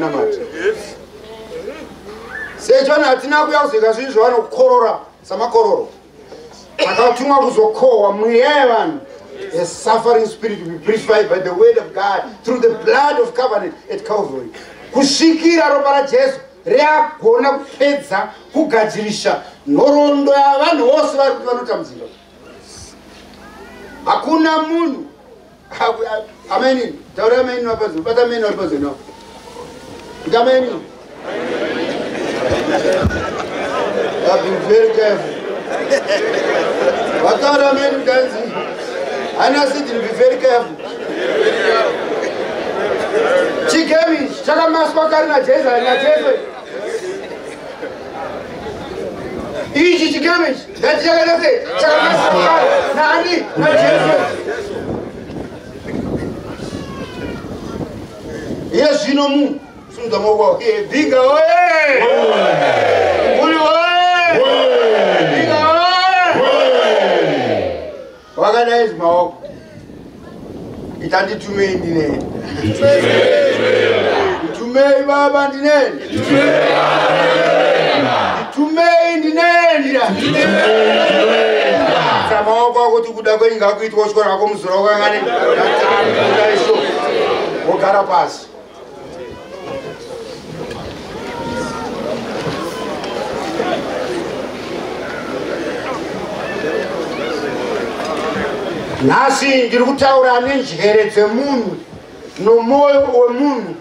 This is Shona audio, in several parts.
kunamata sechona hatina kuya kuzoika zvinhu zvavanokorora samakororo takatumwa kuzokohwa mweya yevanhu a suffering spirit be purified by the word of god through the blood of covenant at calvary. Kusvikira ropa rajesu reagona kupedza kugadzirisha nhoroondo yavanhu vose vari kuti vanotambudzika hakuna munhu ameni taura ameni wapazo bata ameni wapazo no kuti ameni I've been very careful. Wataura ameni kanzi hana sidi be very careful. Chikemi chakamaswa kari na Jesu na Jesu. Ichi chikemi ndati chakanase chakamaswa kari na ani na Jesu. iye zvino maoko wako bhinga oye uri oye bhinga oye wakadaizvi maoko ita nditumei ndineni nditumei baba ndineni nditumei ndineni sa maoko akuti kuda kwenyika kuitwa uchikora kako muzora wakangani wogara pasi nhasi ndiri kutaura nenjere dzemunhu nomwoyo wemunhu.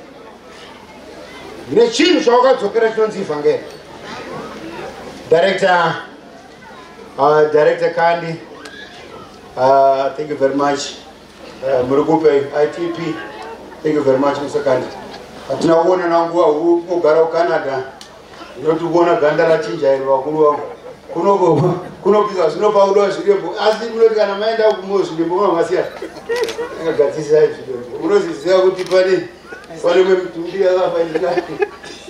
Nechinhu chawakadzokera chinonzi ivhangeri. Director uh, director kandi uh, thank you very much. Uh, muri kupe itp thank you very much mr kandi. Hatina kuona nanguva huru kugara kucanada. Inoti kuona ganda rachinja iri vakuru vangu kunopisa zvinopa kudiwa zvidembo asi munoti kana maenda kumo zvidembo mamasiya akagadzisai zvidembo munoziziva kuti pane pane mwe mitumbi yakafa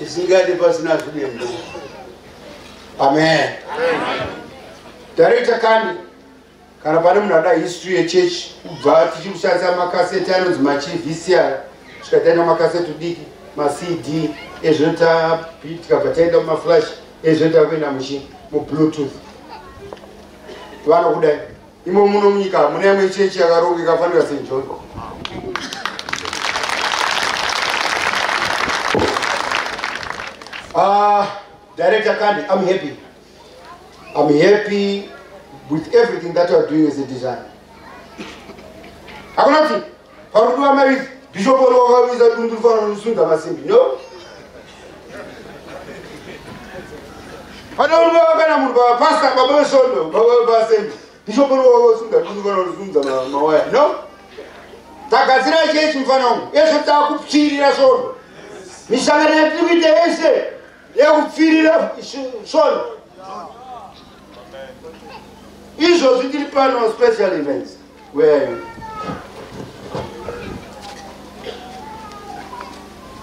isingadi pasina zvidembo amen. Director kandi kana pane munhu ada history yechechi kubva tichikushandisa makaseti anonzi machivcr svika taenda makaseti diki macd ezvinota tikabva taenda mumaflash ezvinota kuenda muchii mubluetooth vana kudai? Imo muno munyika mune imwe chechi yakaronga ikafanira st john? Uh, director kandi i'm happy. I'm happy with everything that youare doing as a design hakuna kuti parudiwa mavizi bishop ori wakavisa dundu rifanira kusunda masimbi no padaulwa kana munhu papasta baba vesvondo baba vasembi ndishoporowasunga sunza mawaya no? Tagadzira chechi mufana wangu yesvo takupfirira svondo. Misangano yatiri kuita yese yakupfirira svondo. Izvozvi tiri pano special events. Where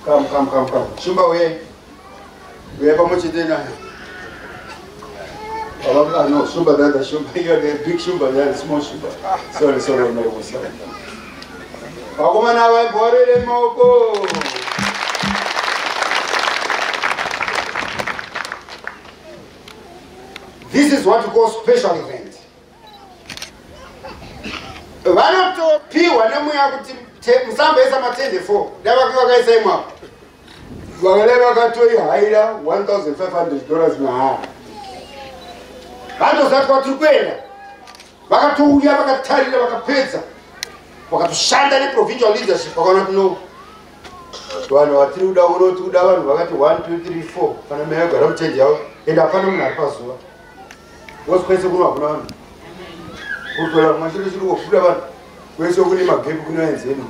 come come come come. Shumba uye uye pamwe chete nayo Oh, no, Shumba, the Shumba, you're the big Shumba, the small Shumba. Sorry, sorry, no, no, sorry. Wakumana wa borere moko. This is what we call special event. vanotopiwa nemweya kuti musambaisa matende 4 davakivakaisa imwapo vakale vakatoihaira 1500 dollars mahara vandoziva kwatiri kuenda vakatouya vakatarira vakapedza vakatoshanda neprovincial leadership vakaona kuti no. Vanhu vatiri kuda unoti kuda vanhu vakati 1 2 3 4 kana mai agara mutendi yavo ende hapana munhu ari pazuva. Wose kwese kuno hakuna vanhu. Kutora mwachiro chiri kufuda vanhu kwese kune magepu kunoenzeni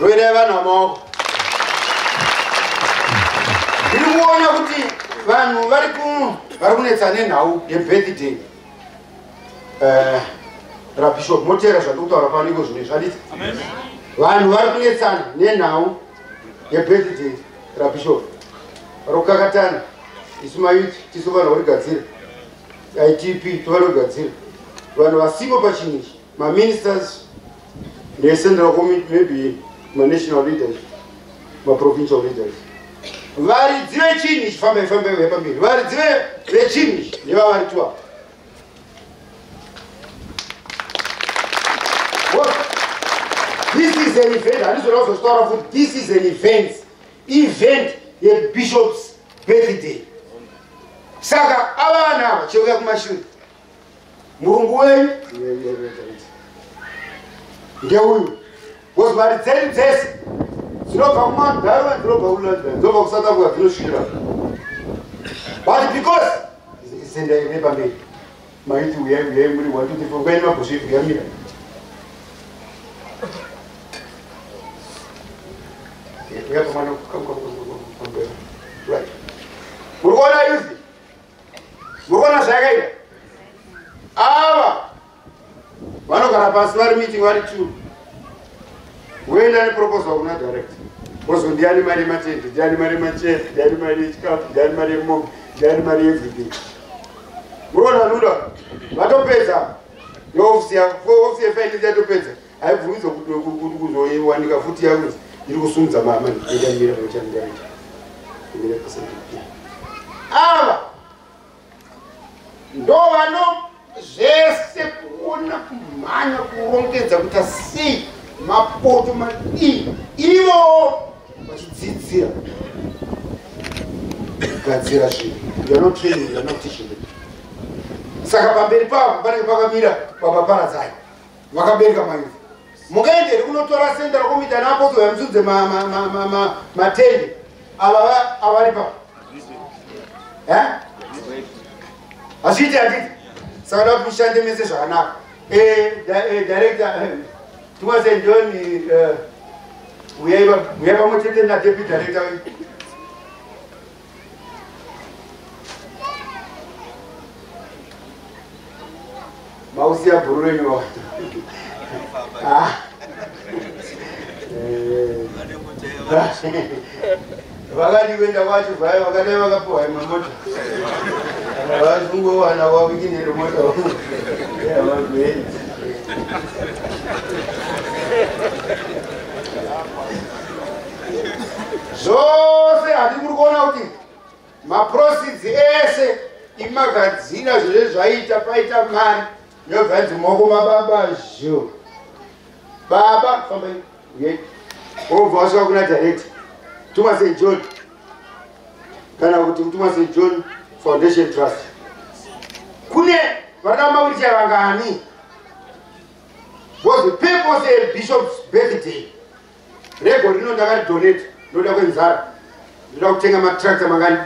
roirai vanhu vamaoko. Ndiri kuona kuti vanhu vari vari kunetsa nenhau yebirthday. Uh, rabishop motera zvandikutaura paniko zvino zvanditi vanhu vari kunetsana nenhau yebirthday rabishop rokakatana isu mayuti tisu vanhu varigadzira itp tovarigadzira vanhu vasimo pachinhu ichi maministers necentral maybe manational leaders maprovincial leaders varidzi vechinhi chifambai fambai uya pamberi. Varidzi vechinhi nevavaritiwa this is an event. Handizoda kuzositaura futi this is an event. Event yebishops birthday. Saka ava vanhu ava cheuya kumashure. Murungu wenyu? Ngeuyu bcause mari dzedu dzese dzinobva kumadharwa dzinobva kulondon dzinobva kusouth africa dzinosvikira but because sendai nepamberi maiti uyai uyai muri one two three four kwaini mabhosvetu yamira. Muri kuona yuthi muri kuona zvayakaita ava! Vanogara pasi vari meeting vari two. Woenda neproposal kuna direct ozo ndiani mari yematende ndiani mari yemachef ndiani mari yechikafu ndiani mari yemombe ndiani mari yeeverything murikuona nuda vatopedza neofisi ofisi yefinance yatopedza haibvumidzo kuti kuzowanika futi yakuzi iri kusumudza pachandiaita ava ndo vano zvese kuona kumhanya kurongedza kuita sei mapoto madii ivo vachidzidzira kugadzira zvinhu. Yanotraining yanotishiri saka pamberi pavo panenge pakamira baba paradzai vakabereka mayuzi mukaenderi kunotora senda rakomita napozo yamsudze matende. Ava avari pa hazviiti handiti. Saka da kuti mushande mese zvakanaka. Director tumase uyai pamwe chete nadepi director? Mausiya bhuru renyu vakati kuenda kwacho vai vakadai vakapuhwa imwe mota vasungowana wavikinere mota. Yavagweni zvose handi muri kuona kuti maproceeds ese imagadzira zvozve zvaita paita mari. Yobva nzi maoko mababa zho baba fambai uyei obva wasvika kuna director thomas and john. Kana kuti thomas and john foundation trust. Kune varida mawirichai vangani? Was the purpose ebishop's birthday? Rego rino ndakati donate ndoda kwenzara ndoda kutenga matractor mangani?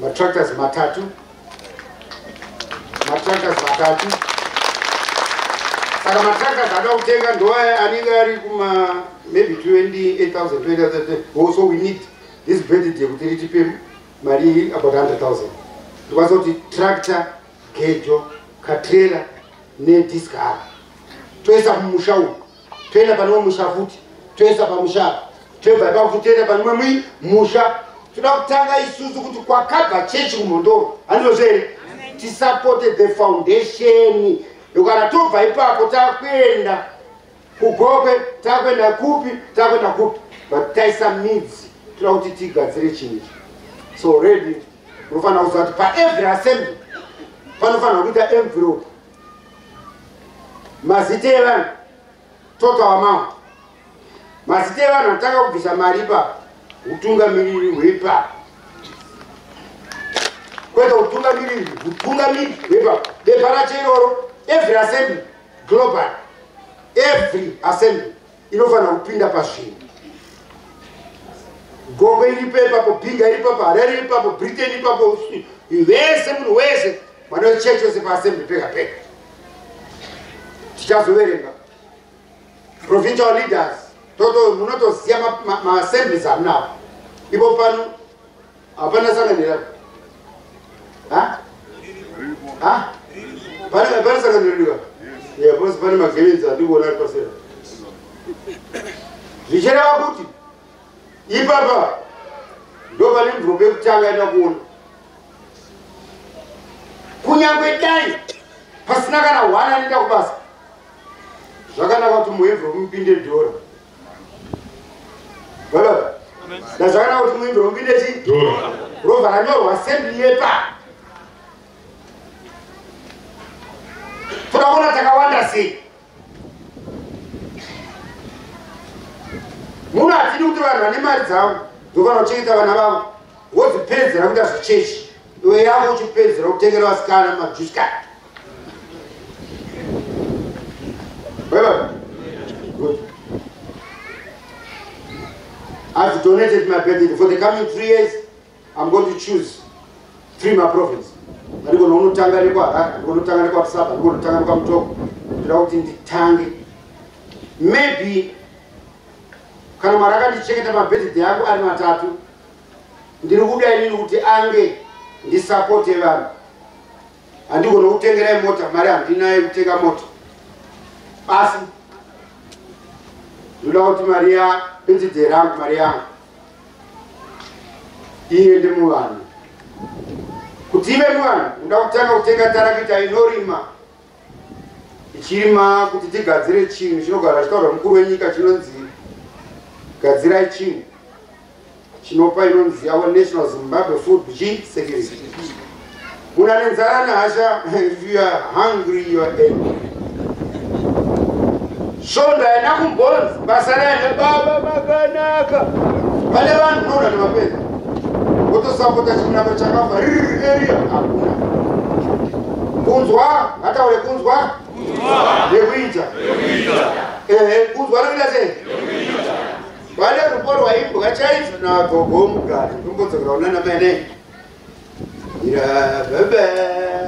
Matractors matatu matractors matatu saka matractors ada kutenga ndoaya anenge ari kuma maybe 28000 also we need this birthday kuti ritipe mari about 100000 ndikwanisa kuti tractor gejo katrera nediscara toisa mumusha uku toenda pane mwe musha futi toisa pamusha tobva ipapo toenda pane mwe mwi musha. Toda kutanga isusu kuti kwakabva chechi kumhondoro. Handizvo here? Tisapote the foundation. Kana tobva ipapo takuenda kugokwe takuenda kupi takuenda kupi. But taisa midzi. Toda kuti tigadzire chinhu. Ichi so redi unofanira kuziva kuti paevery assembly panofanira kuita envelope. Mazita evanhu total amount mazita evanhu anotanga kubvisa mari ipapo utungamiriri hwepapo kwete utungamiriri utungamiriri hwepapo bepa racho iroro every assembly global every assembly inofanira kupinda pazvinhu. Gokwe iripo ipapo bhinga iripapo harare iripapo britain ipapo vese munhu wese manochechi wese paassembly pega pega. Tichazoverenga. Provincial leaders munotoziya maassemblies ma, ma amunavo ipo pano hapana sanganira. Pane sanganirika pose pane magemenzi andikuona ari pasera zvichireva kuti ipapa ndo pane mvuropo yekutanga enda kuona. Kunyange dai pasina kana hwana anoenda kubasa zvakanaka kuti muhevhuro mupinde dhora nazvakanaka kuti muimviro mbinde chi rovha ranyorwa sembi yepa toda kuona takawanda sei muno hatidi kuti vanhu vane mari dzavo ndofanira kuchengeta vana vavo wodzipedzera kuita zvichechi iwe yavo uchipedzera kutengera vasikana majuskani I've donated my birthday for the coming three years. I'm going to choose three my prophets. Ndiko nonotanga nekwa ndiko notanga nekwa Saba, ndiko notanga nekwa Mutoko. Ndira kuti nditange. Maybe kana mwari akandichengeta mabirthday angu ari matatu ndiri kuda inini kuti ange ndisapote vanhu handigona kutengerai mota mari handinayo kutenga mota asi ndoda kuti mari ya birthday rangu mari yangu iende muvanhu kuti ive muvanhu ndoda kutanga kutenga tarakita inorima. Ichirima kuti tigadzire chinhu chinogara chitaurwa mukuru wenyika chinonzi gadzirai chinhu chinopa inonzi our national zimbabwe food g security. Muna nenzara nehasha if you are hungry you are angry shonda ena kumbonzi basa raine baba makanaka pane vanhu unoona nemapedza wotosapota chinamo chakafa riri area. Hakuna. Kunzwa ngataure kunzwa nekuita ehe kunzwa rekuita sei? Vane rupo rwaimbwa chaizvo nagogo mugari. Tombodzokera unana maine irababasa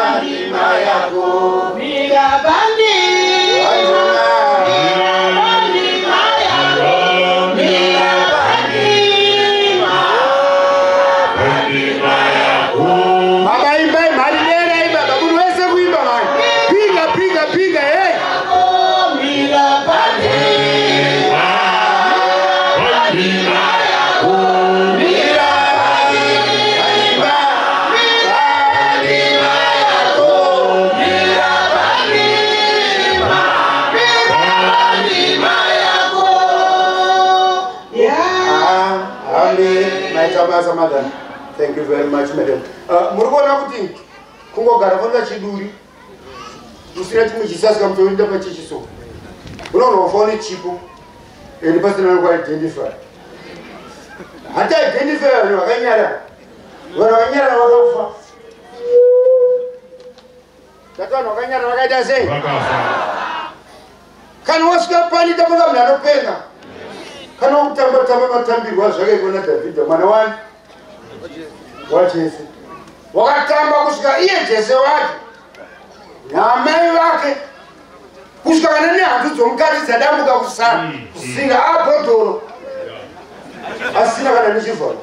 very much madam. Uh, muri kuona kuti kungogara fonda chiduri usina chimwe chisasika mutoenda pachichiso unoona wafaone chipo and pasina nokuidentify hata identify vanhu vakanyara vanhu vakanyara vakafa tati vanhu vakanyara vakaita sei? Kana wasvika pani tamuka munhu anopenga kana wakutamba tamba matambirwa zvake kuna dhavhidha mwana wani wajese wakatamba kusvika iye jese wake namai vake kusvika kana nehanzu dzomukati dzadambuka kusana kusinga abhodhoro asina kana nechivharo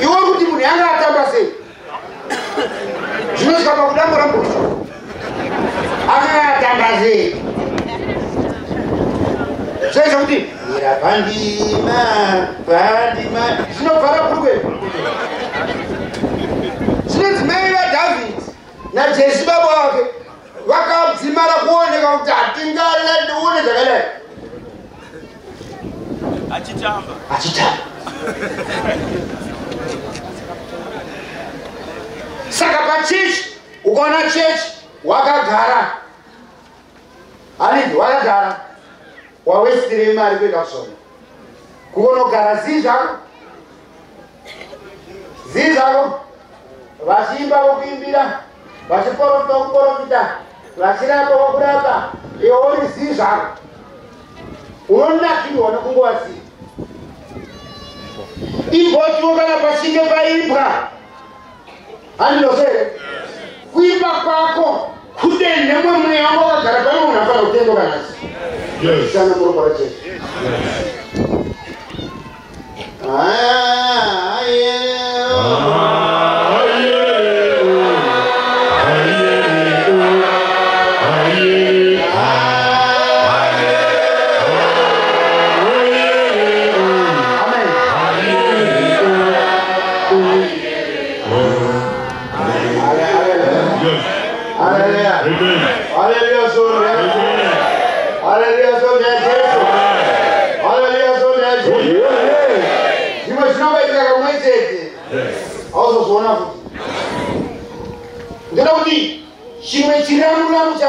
iwe kuti munhu yanga atamba sei? Zvinosvika pakudambura mbosho akanga atamba sei zvaizva kuti ira pandima. Pandima zvinobvara kurwe zvinonzi mai vadhavhidhi najesi baba wake vakadzimara kuoneka kuti hatingadione zvakadai. Achitamba. Achitamba. Saka pachechi ukaona chechi wakagara. Hanidi wakagara wawestirei mari kuenda kusona. Kukonogara zii zvako zii zvako vachiimba vokuimbira vachiprofita vokuprofita vachirapa vokurapa iweoni zii zvako unonakirwa nekungova zii? Ibotiwo kana pachinge paimbwa. Handinozere kuimba kwako kudende mwemweya wangu wakagara pano munhu afana kutendo kanasi Yes. sana murokora chesu Amen.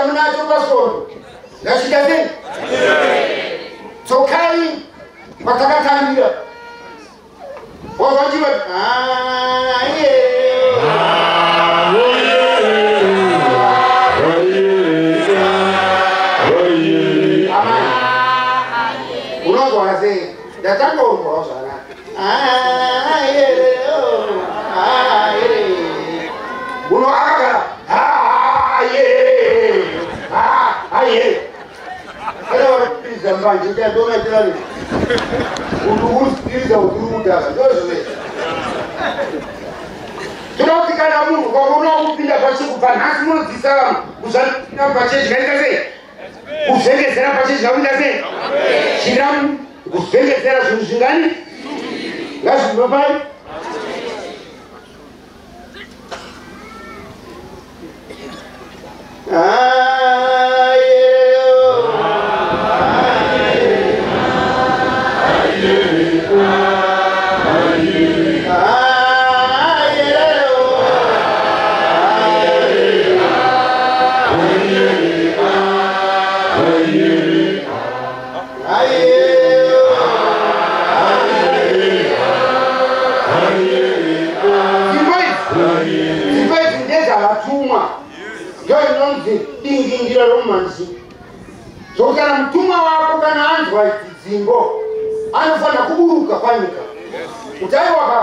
mnacho pasoro nashikazeni tsokai makakatarira wazvanjiva aiye ayeaapiriza mbanje ndadonatirani urikupiriza kuti uri kudaka ndozve kuti kana munhu kwakona kupinda pachikupa nhasi munodzisa vanhu kuzvaa pachechi kaita sei kuvhengezera pachechi kakuita sei chiramu kuvhengezera zvinhu zvingani ngazvinopai dzimba kana anzwa idzi dzingo anofanira kuburuka panyika kuti aiwaka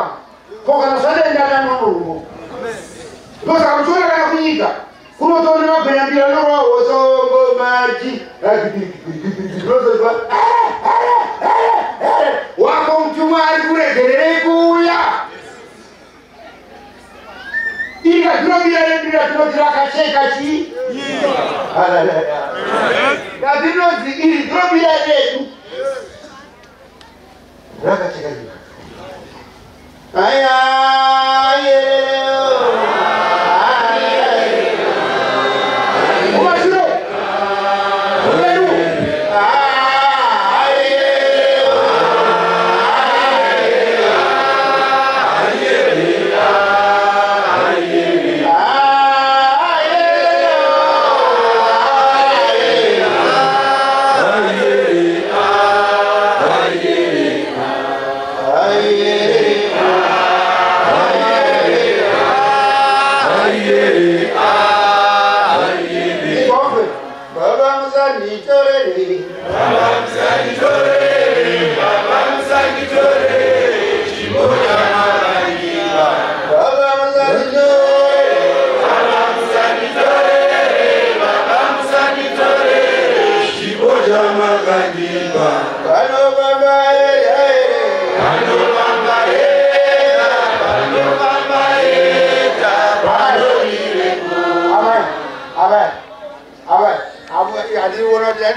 ko kana zvadenda nanonorwo ndosaka muchiona kana kunyika kunotoona mabhanyambira norwahosongo maji wako mutumwa ari kuregererei kuuya ika tinobira redira tinoti rakacheka chii ngatinonzi iri tinobira redu rakacheka chii kumashure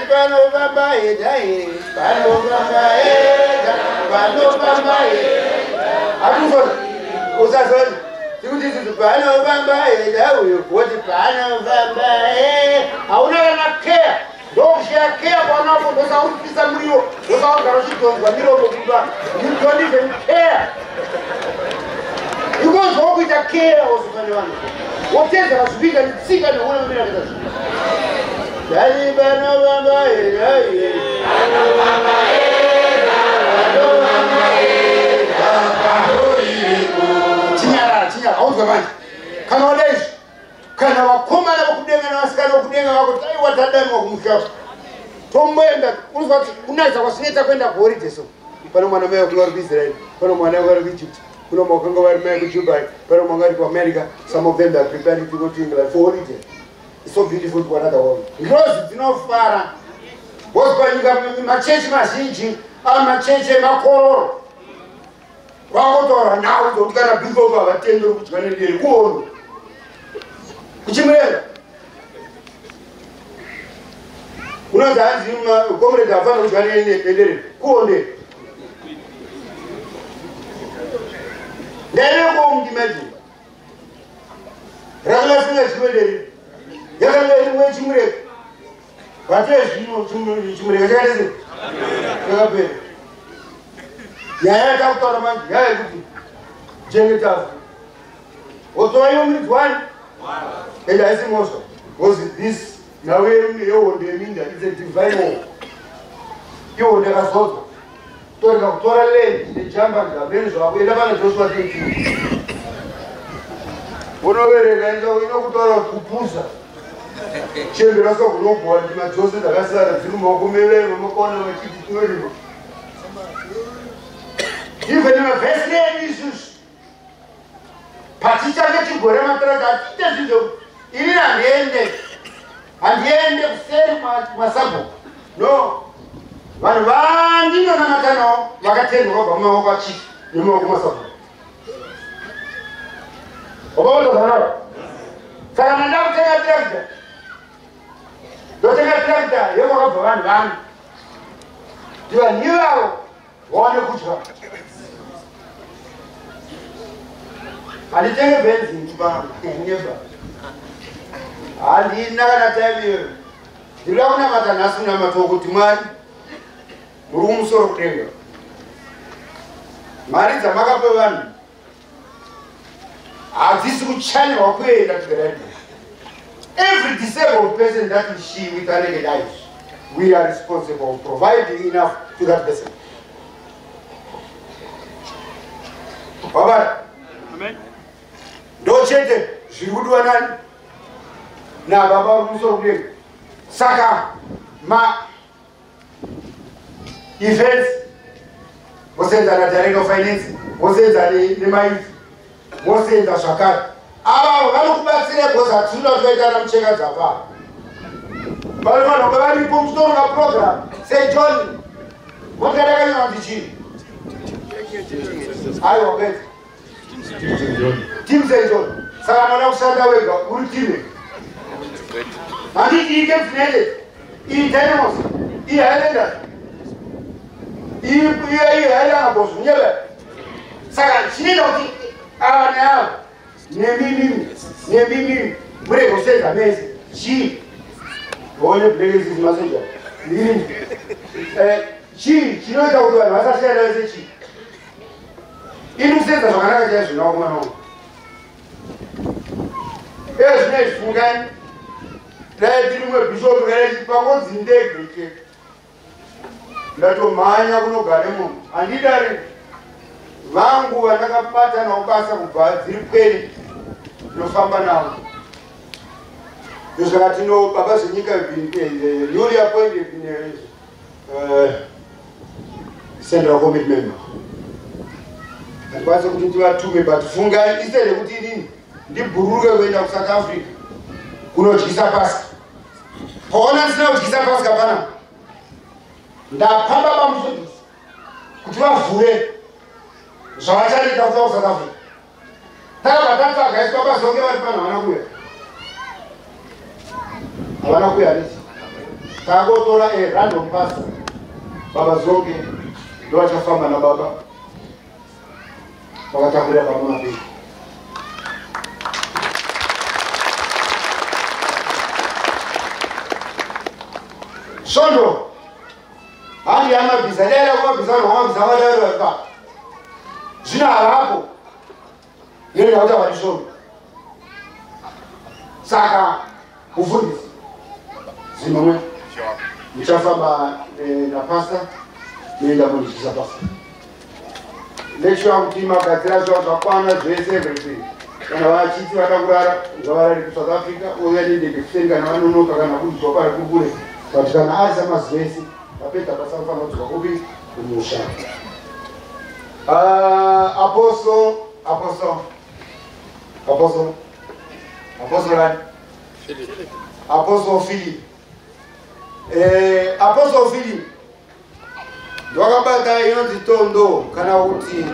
andiriona kuti andi panobamba eda ere panobamba eda panobamba eda atusona usazoni tikuti titi panobamba eda uyo kuti panobamba e hauna kana keya ndokushiya keya kwanapo ndosauripisa muriwo ndosaugara uchidonzwa miromo kuba you don't even care. Ikozvawo kuita keya osukane vanhu. Wotedzera zvipika netsika neunamira kuita zvinhu yani vanovamba here chinyarara chinyara aunzwa manje. Kana wada izvi kana vakomana vokudenga navasikana vokudenga vakuti aiwa tadanwa kumushafu tomboenda unzwa kuti kunaiza kwasinoita kuenda kuhoride so pano mwana mai wakanga vari kuisraeri pano mwana vari kuegypt kuno makanga vari mai kujubai pano mwanga ari kuamerica some of them are preparing to go to england for holiday. It's so beautiful to another world. Ngrozi dzinofara bosi panyika machechi mazhinji ari machechi emakororo kwakutora nhau dzokuti kana bigov havatenderi kudya nederi kuono. Kuchimurera unonzi hanzi comrade hafana kudya nederi kuonde. Ndaireko mundimajini rakanga singa chimederi yakanga irimwe chimureka chimureka chakatese chakapera. Nyaya yatakutaura manje yaya yekuti chengetafu wotora iwo muridzi wani? And haisi mosva was this nawe yehondo yeminda is a divine war. Ihondo yakazodzwa. Torega kutora land nejamba ngambeni zvako enda pana joshua 13 unovereka inokutaura kupusa chembera sokunogwa ndima dzose dzakasara dziri mumaoko mevee vamakaona vachiti tinorima even mavhesi edu isusu patichange chigore matarati hatiite zvizvo ini handiende handiende kuseri masabhuku no vanhu vandinonamatanawo vakatenhwa vabva mumaoko achifi nemumaoko masabhuku wakaotozanavo saka nanda kutenga tirakita ndotenga tirakita yekwakabva vanhu vano kuti vanhu ivavo vaone kutya handitenge benzini paneva handina kana taiviyo ndinoda kunamata nhasi kunamata wokuti mwari muri kumusoro kudenga. Mari dzamakape vanhu hadzisi kuchanyirwa kuenda kugaradi every disabled person that is she with her naked eyes we are responsible providing enough to that person. Wabara ndo chete zviri kudiwa nani? Nababa uri musoro kudenga saka ma events. Mosenza nadirector finance. Mosenza nemaizi mosenza zvakare ava vanokubatsira bhozi hatinoda kuvaita namucheka dzapa. Vanofanira kunge varipo muchitonga program sejohn motakadakanyorwa ndichii aiwa bedza tim sejohn saka mwana kushanda wega uri time handiti ike mfinete iyi dynamos iyi highlanders ihailangabos nyeve saka chinoita kuti ava neava nemimimi nemimimi murege kusenza mese chii one blekesisi masoja ini chii chinoita kuti vanhu vasasiyana vese chii ini kusenza zvakanaka chaizvinawo mwana wangu ezvinei zvifungani dai tiri mwebhishopu kana pangodzi ndege chete ndatomhanya kunogare munhu. Handidari vangu vandakabata navo basa kubva dziri kweri ndinofamba navo. Ndosaka tino baba zvenyika newly appointed central committee member. Handikwanisi kuti ndivatume but fungai isede kuti inini ndibhururuke kuenda kusouth africa kunodyisa pasika. Paona ndisina kudyisa pasika panapa ndapamba pamufundisi kuti vavhure zvavachanoita kusa kusouth africa taka batata akaesika basonge bali pana banakuya abanakuya lesi. Kaga otola e random pass babazonge lwakafamba na baba. Bakatambulira pamu mabiri sondo andi amabhiza lelo kumabiza nohambisa valelo eka zvino avapo nenda kuti avati svondo saka mufundisi zinomwe muchafamba napasta muenda mundichisa pasa nechua kuti magadzira zva zvakwana zvese everything kana vachiti vada kurara ngavarari kusouth africa uya nendege kuseni kana vanonoka kana kudzwa pari kukure but kana ari samazivesi vapedza basa vafanira kudzwa kupi kumusha aposo aposo aposo aposo rani aposo philip. Aposo philip. Ndwakabata inonzi tondo kana kuti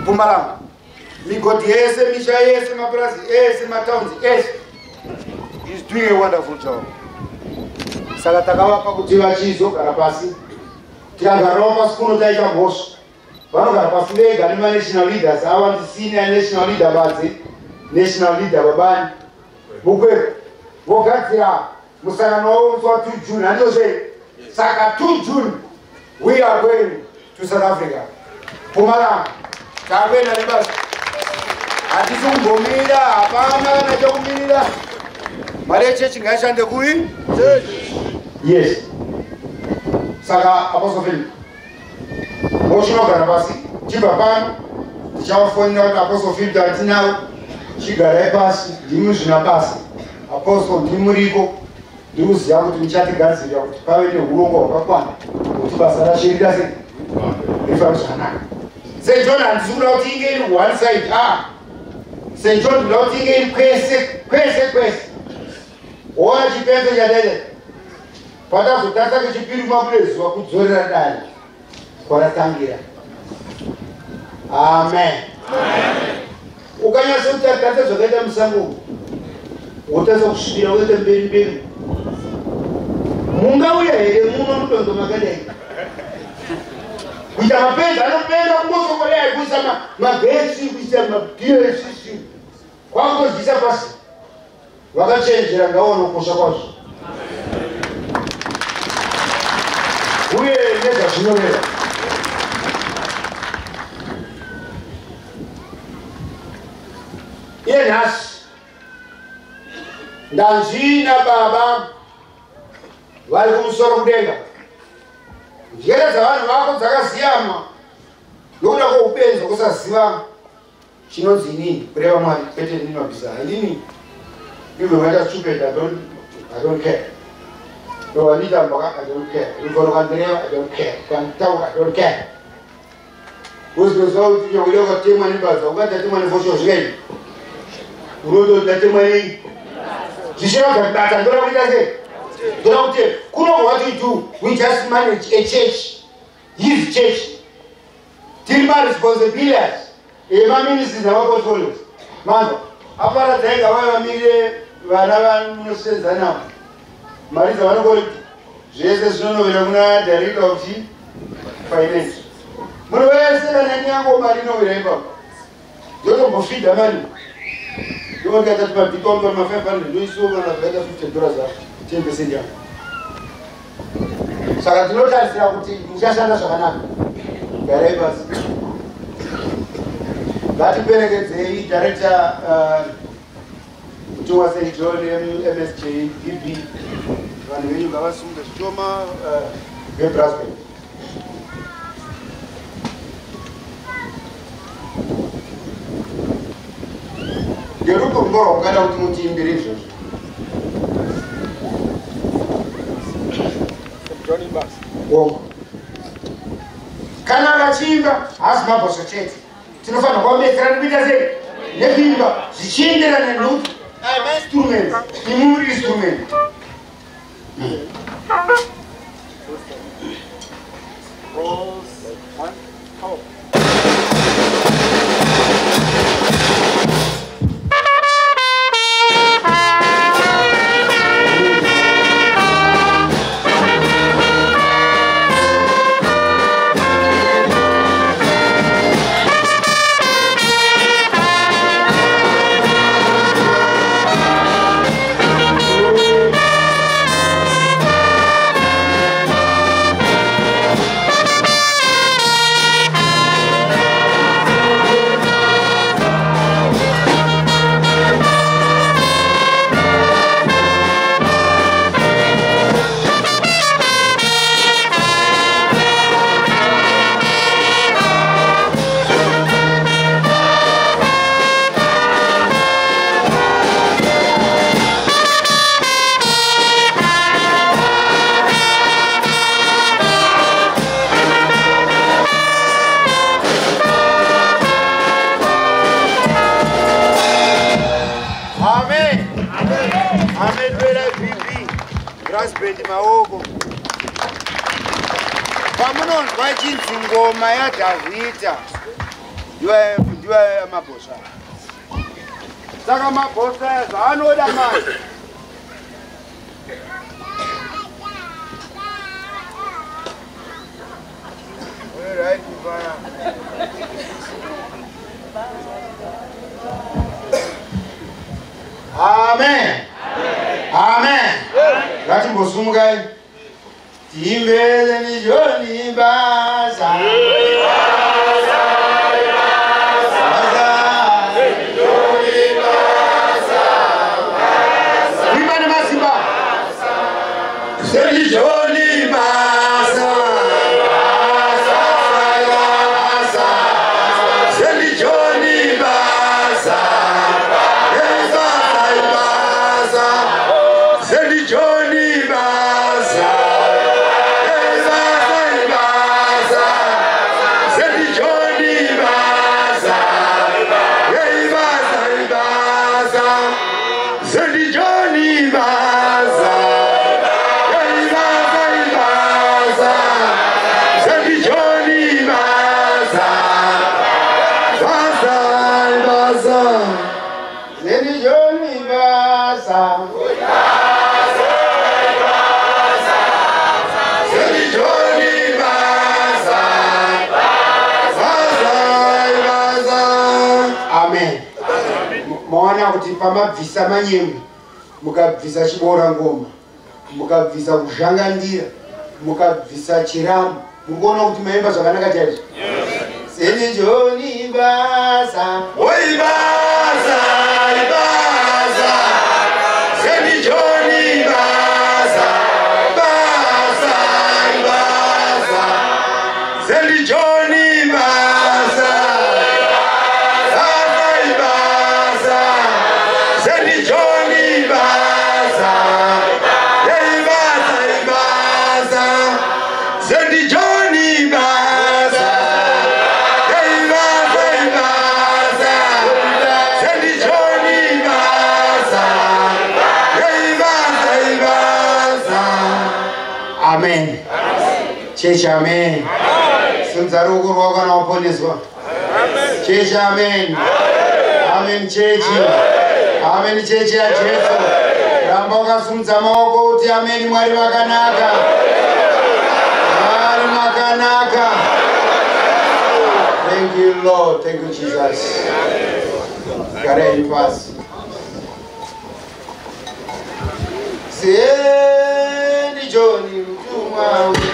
mpumalanga. Migodhi yese misha yese mapurazi ese matowns ese. Is doing a wonderful job. Saka takavapa kuti vachizogara pasi. Tikagarawo pasi kuno taita mhosva vanogara pasi vega nemanational leaders ava ndi senior national leader vadzi national leader babani mukweko vogadzira musangano wavo musi wa 2 june handizvei saka 2 june we are going to south africa. Pumalanga. Takuenda nebasa hatisi kumbomirira hapana kana chekumirira mari yechechi ngaishande kui? Yes. Saka apostofili moshinogara pasi chibva pano tichavafonera kuti apostofili tatinawo chigarai pasi ndimi zvina basa. Apostol ndimuripo ndikuziva kuti muchatigadzirira kuti pave neurongwa hwakakwana kuti basa rashirira sei? Rifambe zvakanaka. St john handisi kuda kuti inge iri one side a st john ndinoda kuti inge iri kwese kwese kwese. Ona chipenzo chadede. Patazotarisa kechipiri makune zuva kudzorera dani kwaratangira. Amen. Ukanyasa kuti atarisa zvakaita musango wotarisa kusvibira uende mberi mberi. Mungauya here muno mudondo makadai kuita mapenzi anopenda kungosokolea kuisa magetsi kuisa madsc kwakutozisa pasi. Vakachenjera ngaona kukosha kwazvo. Uye nezvazvinoreva iye nhasi ndanzvina baba. Vari kumusoro kudenga njere dzavanhu vako dzakaziyama nokuda kwoupenzi kusaziva chinonzi inini kureva mwari kwete nini mabhiza. Inini ndibve maita stupid i don't, I don't care. Ndowandiita mboka i don't care. Inofanira kandireva i don't care. Kanditaura i don't care. Uzizoziva kuti nyokuda ukatemwa nebadza ukatatemwa nefosho zvikaini unoto ndatemwa nei zvichiragabata ndoda kuita sei ndoda kuti kuno what we do we just manage a church. His church. Tiri maresponsibilities emaministries namaportfolios manzo aparadzainga vai vamirire vana vanosenza navo mari dzavanokoti zvese zvinonovera kuna director of finance. Muno vese kana nyango mari inovera ipapo. Ndotombofidha mani ndomakatati mabhikomba ma500 ndoisiwo kana zvakaita 50 dollars a 10 percent yangu saka tinotarisira kuti muchashanda zvakanaka garai pasi ngatiperekedzei director mutumwa st john msj bb vanhu venyu ngavasunge zvitoma vebrasband ngerutombo rwakada kuti mutiimbire izvozvo. Wongo kana vachiimba hasi mabhosvo chete. Tinofanira kuvabetsera nekuita sei? Nekuimba zvichienderana nekuti instrument imuri instrument kuti pamabvisa manyemwe mukabvisa chibora ngoma mukabvisa kuzhangandira mukabvisa chiramu muri kuona kuti maimba zvakanaka chaizvo. Seni joni basa Oibaza, chechi amen sunza ruoko rwako kana waponeswa chechi amen amen chechi amen chechi yajesu ramba wakasimudza maoko kuti ameni mwari makanaka. Mwari makanaka. Thank you lord. Thank you jesus. Garei pasi sendi joni mtumwa. wenu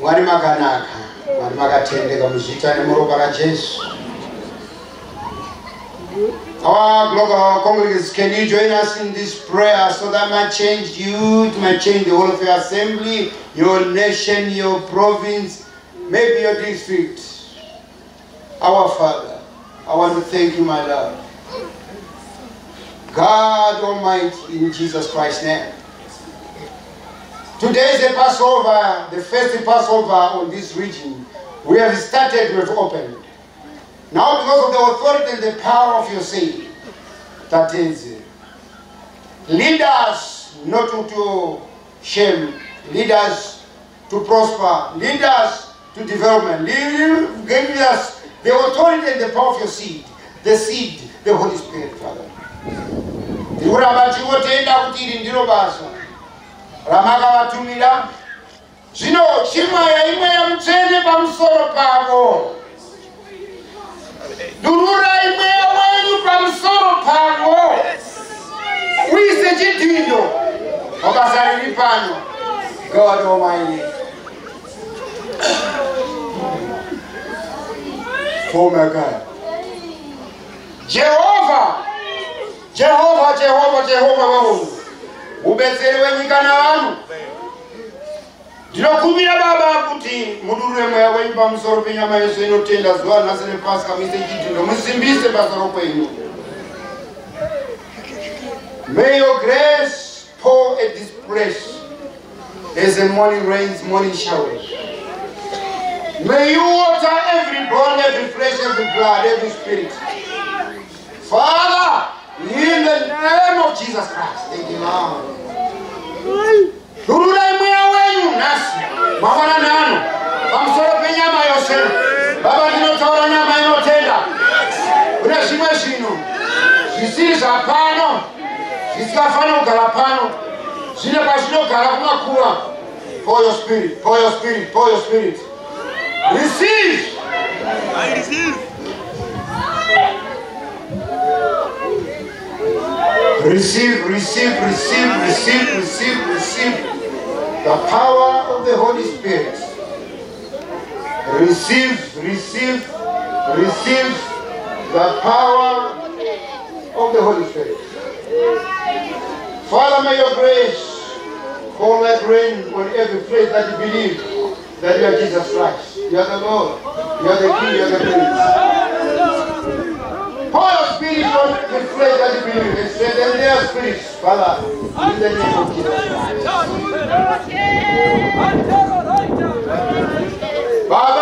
makanaka makatendeka muzvita nemuropa rajesu Our global congregants, can you join us in this prayer so that might change you, it might change the whole of your assembly, your nation, your province, maybe your district. Our Father, I want to thank you, my Lord. God Almighty, in Jesus Christ's name. Today is the Passover, the first Passover on this region. We have started, we have opened. Now, because of the authority and the power of your saying, that is, lead us not to shame, lead us to prosper, lead us to development, lead, give us the authority and the power of your seed, the seed, the Holy Spirit, Father. Ramakavatumira zvino chimwaya imweya mutsvene pamusoro pavo dururai mweya wenyu pamusoro pavo uise chidhindo. Mabasa riri pano. God my god jehovha jehovha jehovha jehovha vaungu ubetseri wenyika navanhu. Ndinokumbira baba kuti mudurure mweya wenyu pamusoro penyama yesu inotenda zuva nhasi nepasika muise chidhindo musimbise basa rokwenyu. May your grace pour at this place as the morning rains morning showers. May you water every bone every flesh every blood every spirit. Father in the name of jesus christ. Thank you lord. Dururai mweya wenyu nhasi mangwanani ano pamusoro penyama yose. Baba ndinotaura nyama inotenda. Kune zvimwe zvinhu zvisiri zvapano zvisingafaniri kugara pano. Zvine kwazvinogara kumakuva. Pour your spirit, pour your spirit, pour your spirit. Receive. I receive. Receive, receive, receive, receive, receive, receive the power of the Holy Spirit. Receive, receive, receive the power of the Holy Spirit. Father, may your grace fall like rain on every place that you believe that you are Jesus Christ. You are the Lord. You are the King. You are the Prince. The flesh that you believe and strengthen their spirits, Father, in the name of Jesus Christ. Baba, Baba,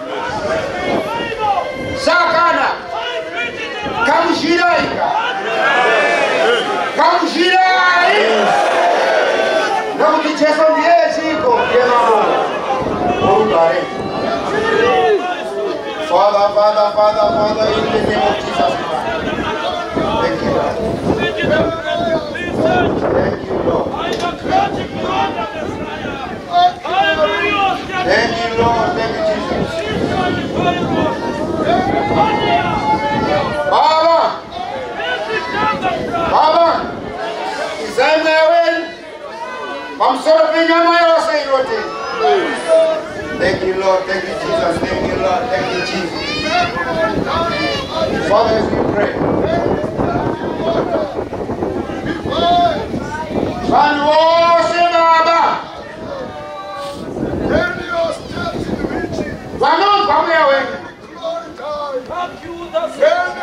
sakana kamushiraika kamushirai nokuti jesu ndiye chiko yemamoko orugare Father, Father, Father, Father, in the name of Jesus Christ. Thank you, Lord. Thank you, Lord. Thank you, Lord. Thank you, Jesus. Baba, Baba, izai mweya wenyu pamusoro penyama yose inoti. Thank you, Lord. Thank you, Jesus. Thank you, Lord. Thank you, Jesus. Father, we pray. Vanhu vose Baba, vanonzwa mweya wenyu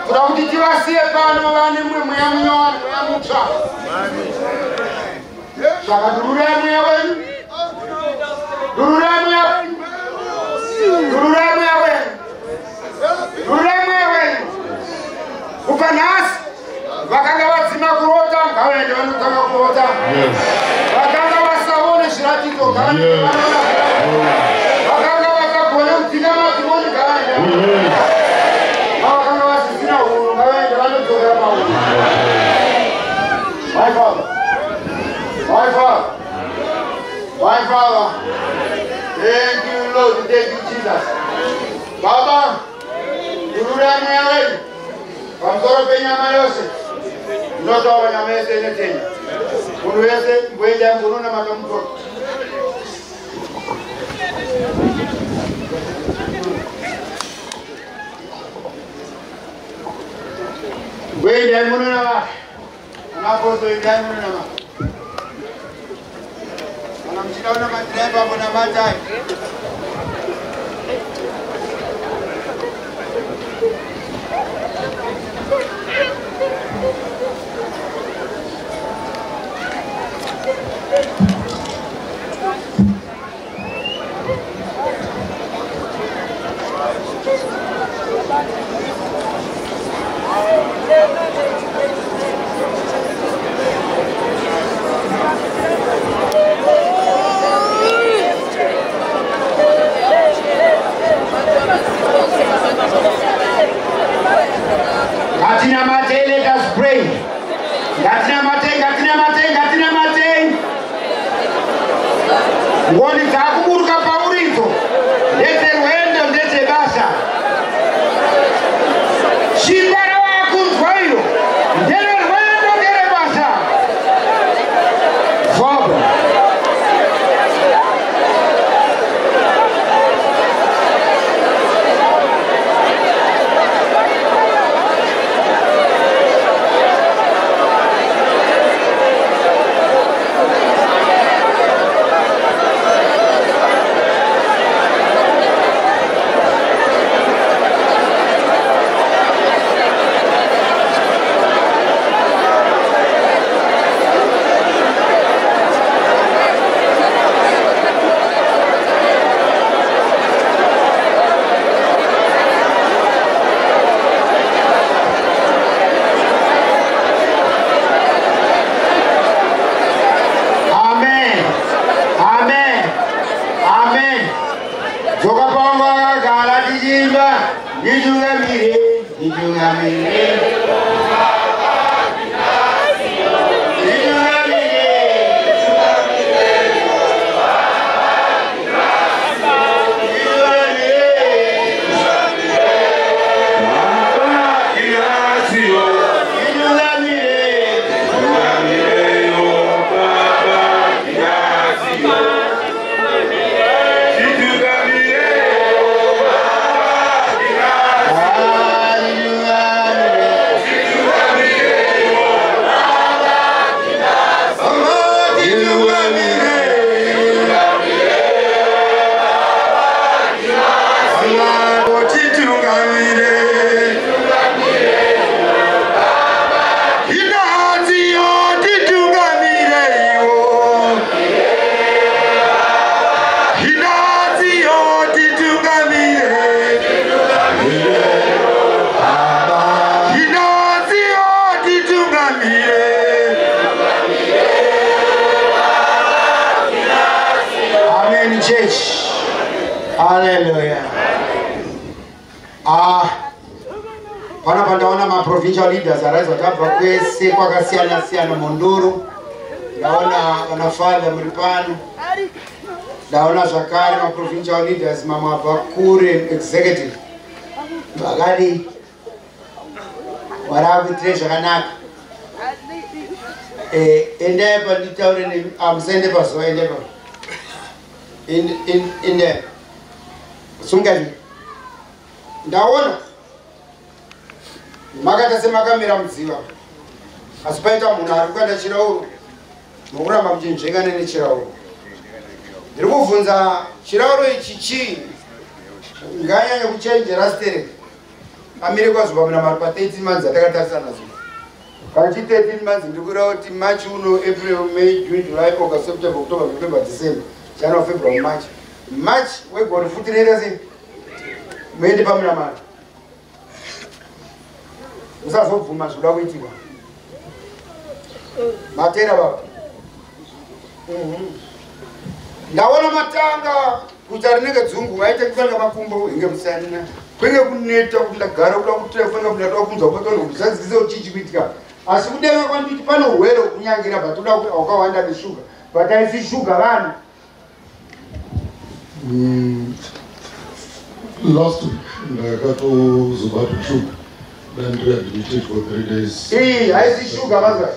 kuda kuti tivasiye pano vane mwe mweya munyowani mweya mutsva saka dururai mweya wenyu. Dururai mweya wenyu. Dururai mweya wenyu. Dururai mweya wenyu. Kubva nhasi vakanga vadzima kurota ngavaende vanotanga kurota vakanga vasaone zviratidzo ngavaende vakanga vasagone kudzinga madzimoni ngavaende vakanga vasisina huru ngavaende vanodzokera mahuru my father my father my father? Thank you lord. Thank you jesus. Baba dururai mweya wenyu pamusoro penyama yose. Ndinotaura nyama yese inetenya munhu wese mboendai mbononamata mutora mboendai munonamata anaposo endai munonamata kana muchida kunamatirai papo Katina Mate, let us pray. Mate, Katina Mate, Katina maprovincial leaders araizwa tabva kwese kwakasiyana siyana mondoro ndaona vanafadha muri pano ndaona zvakare maprovincial leaders mamwe abva kure executive. Vakadi warakuitire zvakanaka Eh, endai pa nditaure nemi ah, musaende pazuva endai pa In- in- endai sungani ndaona makaita semakamira mudziva. Asi paita munhu ari kuenda chirauro mukuramba muchinzvengane nechirauro ndiri kubvunza chirauro ichi chii? Nganyanye kuchenjera stereki amire kwazuva muna mari pa13 months atakatarisana nazo kachi 13 months ndiri kureva kuti march uno april may june july august september october november december january february march. March wegore futi reita sei? Muende pamuna mari musazobvuma zvikuda kuitika matera baba. Mhm. ndaona matanga guta rinenge dzungu vaite kutanga makumbo hinge musana kwenge kuneta kuti ndagara kuda kutrefanga kuti ndada kunzwa kwekanokusazize uchichi kuitika asi kudenga kwanditi pane urwere hwekunyangira batoda hwakawanda neshuga but aisi shuga vanhu last week ndakatozobata shuga ndandireadmitted for three days. Iyi haisi shuga mazai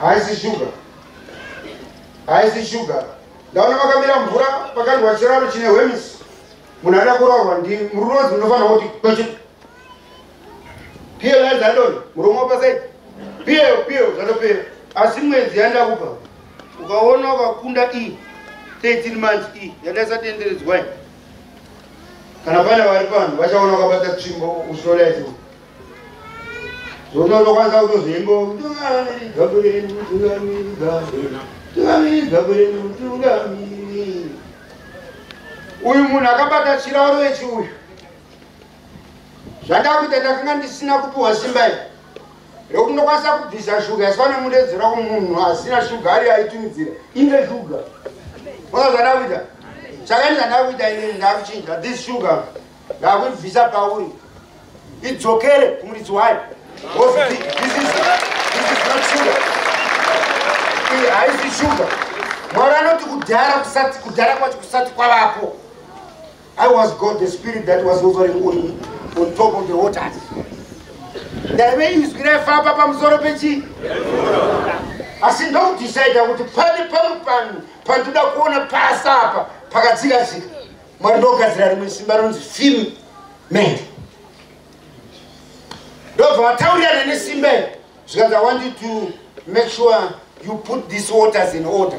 haisi shuga haisi shuga ndaona makamira mvura pakandwa chiraro chine hwemisi munhu ada kurarwa ndi murunozi munofanira kuti kweche piyo yazadoni muromo wapasai piyo piyo zvatopera asi mwedzi yandakupa ukaona ukakunda i 13 months i yandasadenderedzwai kana pane vari panhu vachaona wakabata tsvimbo usoleti zvonookwanisa kutozoimbo gabureni mutungamiri gabureni tungamiri gabureni mutungamiri uyu munhu akabata chiraro echi uyu. Zvandakuita ndakanga ndisina kupiwa simba i rekuti ndokwanisa kubvisa shuga isifane mudedzera kumunhu asina shuga ari aitumidzira ine shuga. Ona zvandakuita chakani zvandakuita inini ndakuchinja? This sugar ndakuibvisa pauri. Idzokere kumuridzi wayo Thi- this is this is not sugar iyi haisi shuga. Mwari anoti kudhara kusati kudhara kwacho kusati kwavapo i was god the spirit that was hovering on, on top of the waters ndaive izwi raifamba pamusoro pechii asi ndokudhisaidha kuti pane pano pano pandoda kuona pasi apa pakadzikadzika. Mwari ndogadzira rimwe simba rinonzi fim man ndobva vataurirana nesimba iri zvikanzi i want you to make sure you put these waters in order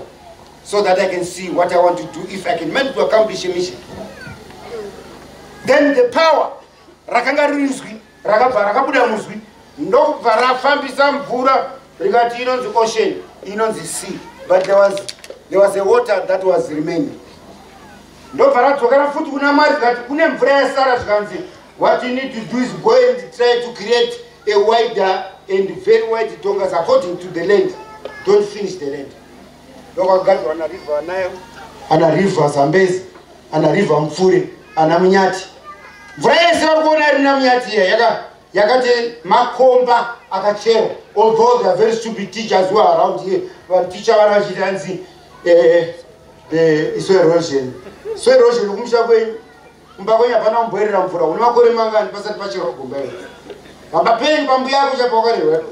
so that i can see what i want to do if i can manage to accomplish a mission. Then the power rakanga riri zwi rakabva rakabuda muzwi ndokubva rafambisa mvura rikati inonzi ocean inonzi sea but there was, there was a water that was remaining. Ndobva radzokera futi kuna mwari zikati kune mvura yasara zvikanzi what you need to do is go and try to create a wider and very wide tongas according to the land. Don't finish the land. Ndokwagadzirwa ana river anayo ana river zambezi ana river mupfure ana munyati mvura yese vari kuona iri namunyati iya yaka- yakati makomba akacherwa although they are very stupid teachers who are around here vaticha vari vachiita nzi eh, eh, soil erosion soil erosion kumusha kwenyu mumba kwenyu hapana kumboerera mvura une makore mangani pasati pacherwa gomba iro hamba penyu pambu yako chapa wakarehwa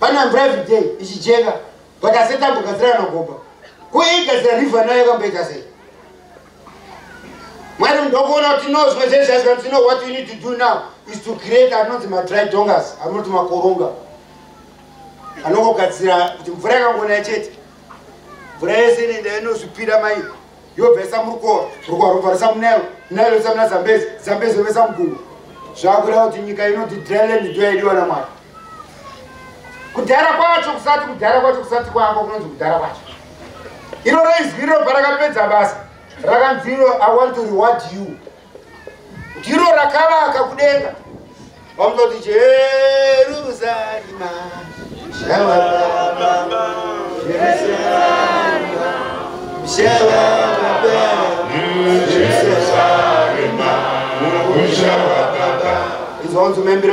pana mvura every day ichijeka but asetambogadzira nagomba kuigadzira river nayo yakamboita sei. Mwari ndokuona kuti no zvimwe zvezvazvikanzi no what you need to do now is to create anonzi madry dongas anoti makoronga anongogadzira kuti mvura yakangona chete. Mvura yese inenda inozvipira mai yobvesa murukova rukova robvarisa munayo nayo yoisa muna zambezi zambezi yovesa mugungu zvakureva kuti nyika inoti dryland ndoyaidiwa namwari kudhara kwacho kusati kudhara kwacho kusati kwako kunonzi kudhara kwacho iro reizwi rinobva rakapedza basa rakanziro i want to reward you? Ndiro rakavaka kudenga. Vamutoti jerusarima shavarama izonzo umembere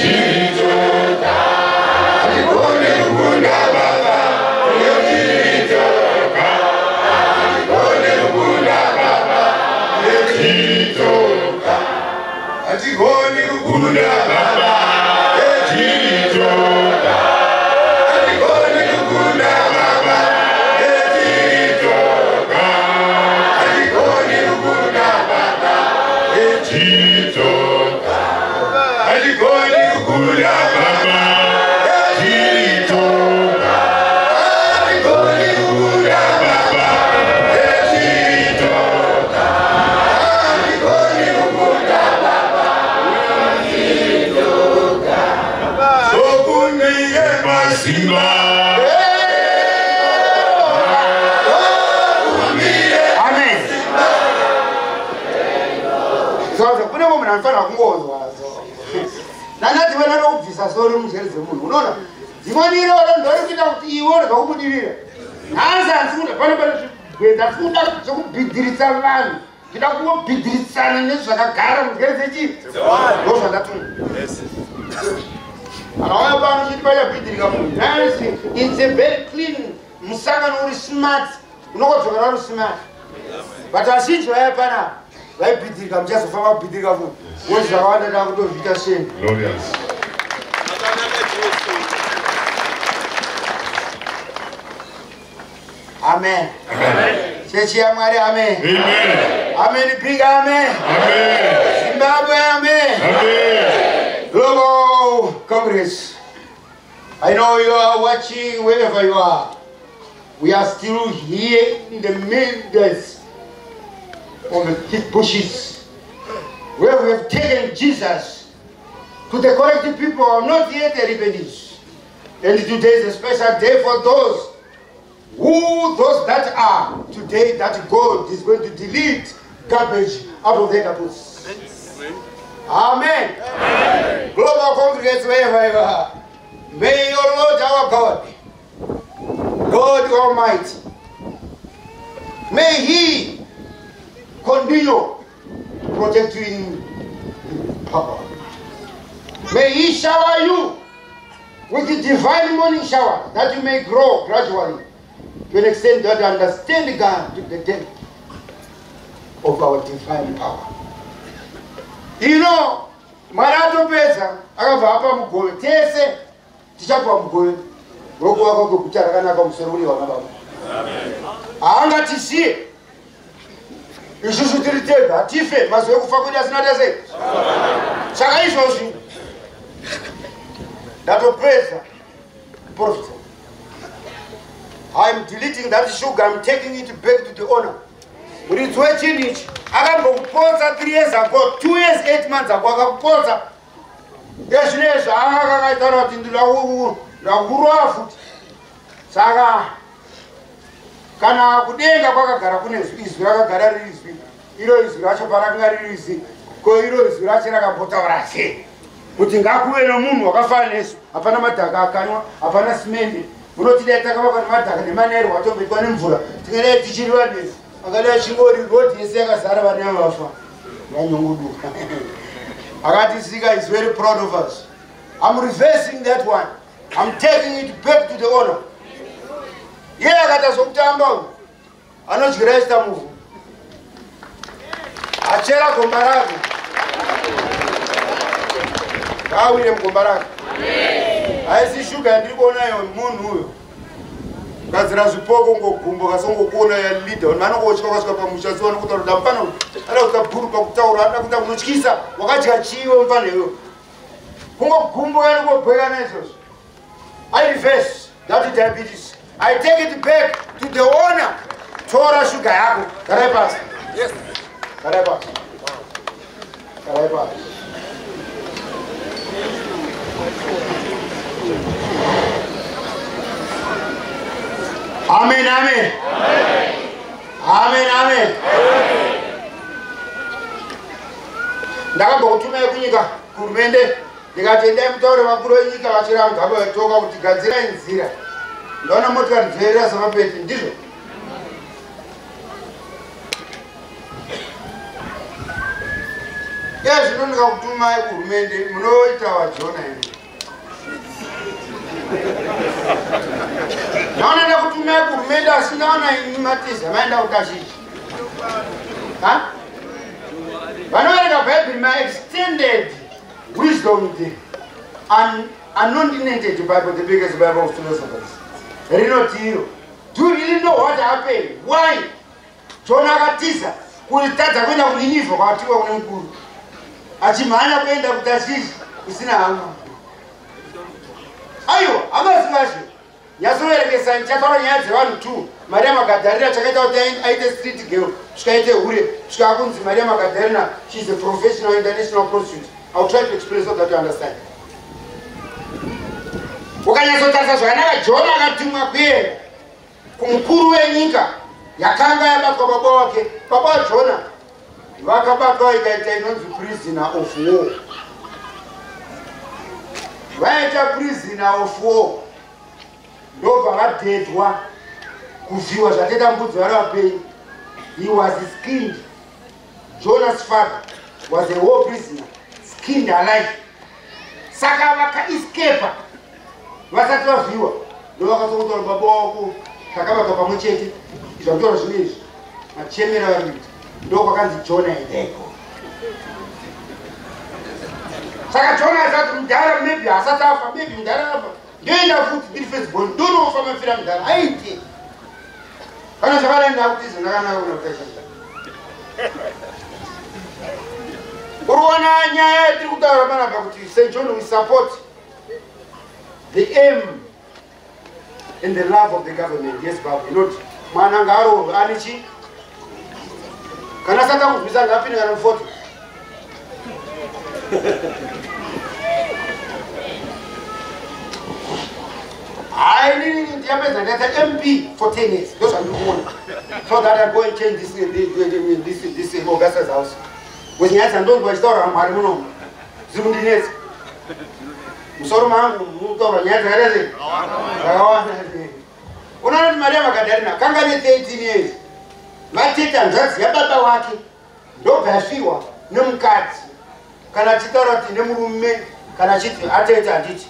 Jesus. Tá Adigone, Gulha, Gulha. Munjeri dzemunhu unoona? Dzimweni iroro ndori kuita kuti iwe urega kumudirira nhasi hansi kuda pane pane zvigwenda tikuda zvekubhidhiritsa vanhu. Tida kungobhidhirisana nezvakagara munjeri dzechii ndo zvandatuma akauya pano chiti pachabhidhirika munhu nasi its a very clean musangano uri smart. Unokodzokera uri smart. But vazhinji vaya panapa vaibhidhirika muchazofamba kubhidhirika futi woti zvakawanda taa kutozviita sheni amen. Chechi yamwari amen. Amen. Amen. Big amen. Amen. Zimbabwe amen. Amen. Global oh, congress i know you are watching wherever you are. We are still here in the midst of the thick bushes where we have taken jesus to the correct people not yet the repentant and today is a special day for those who those that are today that god is going to delete garbage out of their tables Amen. Amen. Global congregates wherever you are. May your Lord our God, God Almighty, may He continue protect you in power. May He shower you with the divine morning shower that you may grow gradually to an extent that? You understand God. To the depth of our divine power. ino mwari atopedza akabva apa mugove tese tichabva mugove rokuvaka kweguta rakanaka musoro uri wana baba haangatisiye isusu tiri tega tife mazuva ekufa kwedu asina tese saka izvozvi ndatopedza profita i'm deleting that sugar i'm taking it back to the owner. Muridzi wechinhu ichi. Akambokupotsa 3 years ago 2 years 8 months ago akakupotsa ezvinezvi anga akakaitaura kuti ndakurova futi. Saka kana kudenga kwakagara kune izwi rakagara riri izwi iro izwi racho parakanga riri izwi ko iro izwi racho rakambotaura sei? Kuti ngakuve nomunhu wakafana nesu. Hapana madhaka akanywa hapana simende munotidai takavakwa nemadhaka nemanero watomboitwa nemvura. Tingadai tichiriva nesu akadai chingori rodi yese yakazara vane vafa. Yanyongoduka akati sika is very proud of us. I'm reversing that one. I'm taking it back to the owner. Iye akati azokutamba u anodyira esta muvhu achera gomba rake ngaawire mugomba rake haisi shuga yandiri kuonayo munhu uyo. Gadzira zvipoko ngogumbo kasongokuona yalida vanhu vanongotya kasvika pamusha si vanokutaura kuti amufana ada kuita bhuru pakutaura ada kuita kunotyisa wakadya chiiwe mufana iyoyo kungogumbo yanongobheka naizvozvo i reverse that diabetes. I take it back to the owner. Tora shuga yako. Garai pasi. Garai pasi. Garai pasi amen amen. Amen amen. Ndakambokutumai kunyika hurumende ndikati endai mutaure vakuru venyika vachira mugaba vetoka kuti gadzirai nzira ndaona motikari dzoerera samapeti ndizvo. Ye zvino ndikakutumai kuhurumende munoita wajona ine naona ndakutumai kuhurumende asi ndaona ini matiza maenda kutashiji vanovereka bhaibheri maextended wisdom the unordinated bible the biggest bible of philosophers. Rinoti iro do you really know what happened? Why? Jona akatiza kutadza kuenda kuniniva kwatiwa kune mukuru. Achimhanya kuenda kutashishi isina hama aiwa amazivazvo nyasoverekesa ndichataura nyaya dzevanhu t maria magadharina chakaita kuti aite street girl. Svikaite hure svika kunzi maria magadharina shes a professional international prostitute. Ill try to explain so that you understand. Ukanyatsotarisa zvakanaka john akatumwa kuenda kumukuru wenyika yakanga yabatwa baba wake. Baba wajona vakabatwa ikaita inonzi prisoner of war vaita prisoner of war. Ndobva vadhedwa kuvhiwa zvatoita mbudzi vari vapenyu. He was skinned. Jonas father was a war prisoner skinned alive. Saka vakaescapa vasati vavhiwa ndovakatokutaura baba wako takabatwa pamwe chete. Zvakutora zvino izvi. Machemera vari kuita ndo kwakanzi jona endeko saka jona asati mudhara maybe asati afa maybe mudhara afa. Ndoenda futi ndiri fesbon ndonofa mafira mudhara aite kana zvakadaenda kuti izvo ndakanaka kuna kutaishaa uriona nyaya yatiri kutaura panapa kuti st john we support the aim and the love of the government. Yezimbabwe inoti mwana ngaarorwe ane chi? Kana sata kuzwisa ngapini kana mufoto hai nini ndiyapedza ndaita mp for 10 years. Ndo zvandiri kuona so that i go and change this, this, this, this augustus house. Kuti nyaya dzandonzwa chitaura mwari munomu zimundinetsa musoro mangu mutaura nyaya dzakadazei dzakawanda unoona kuti maria magadharina kanga ne 13 years? Vateta nzvadzi yababa wake ndobva yafirwa nemukadzi kana achitaura kuti nemurume kana achiti atete handiti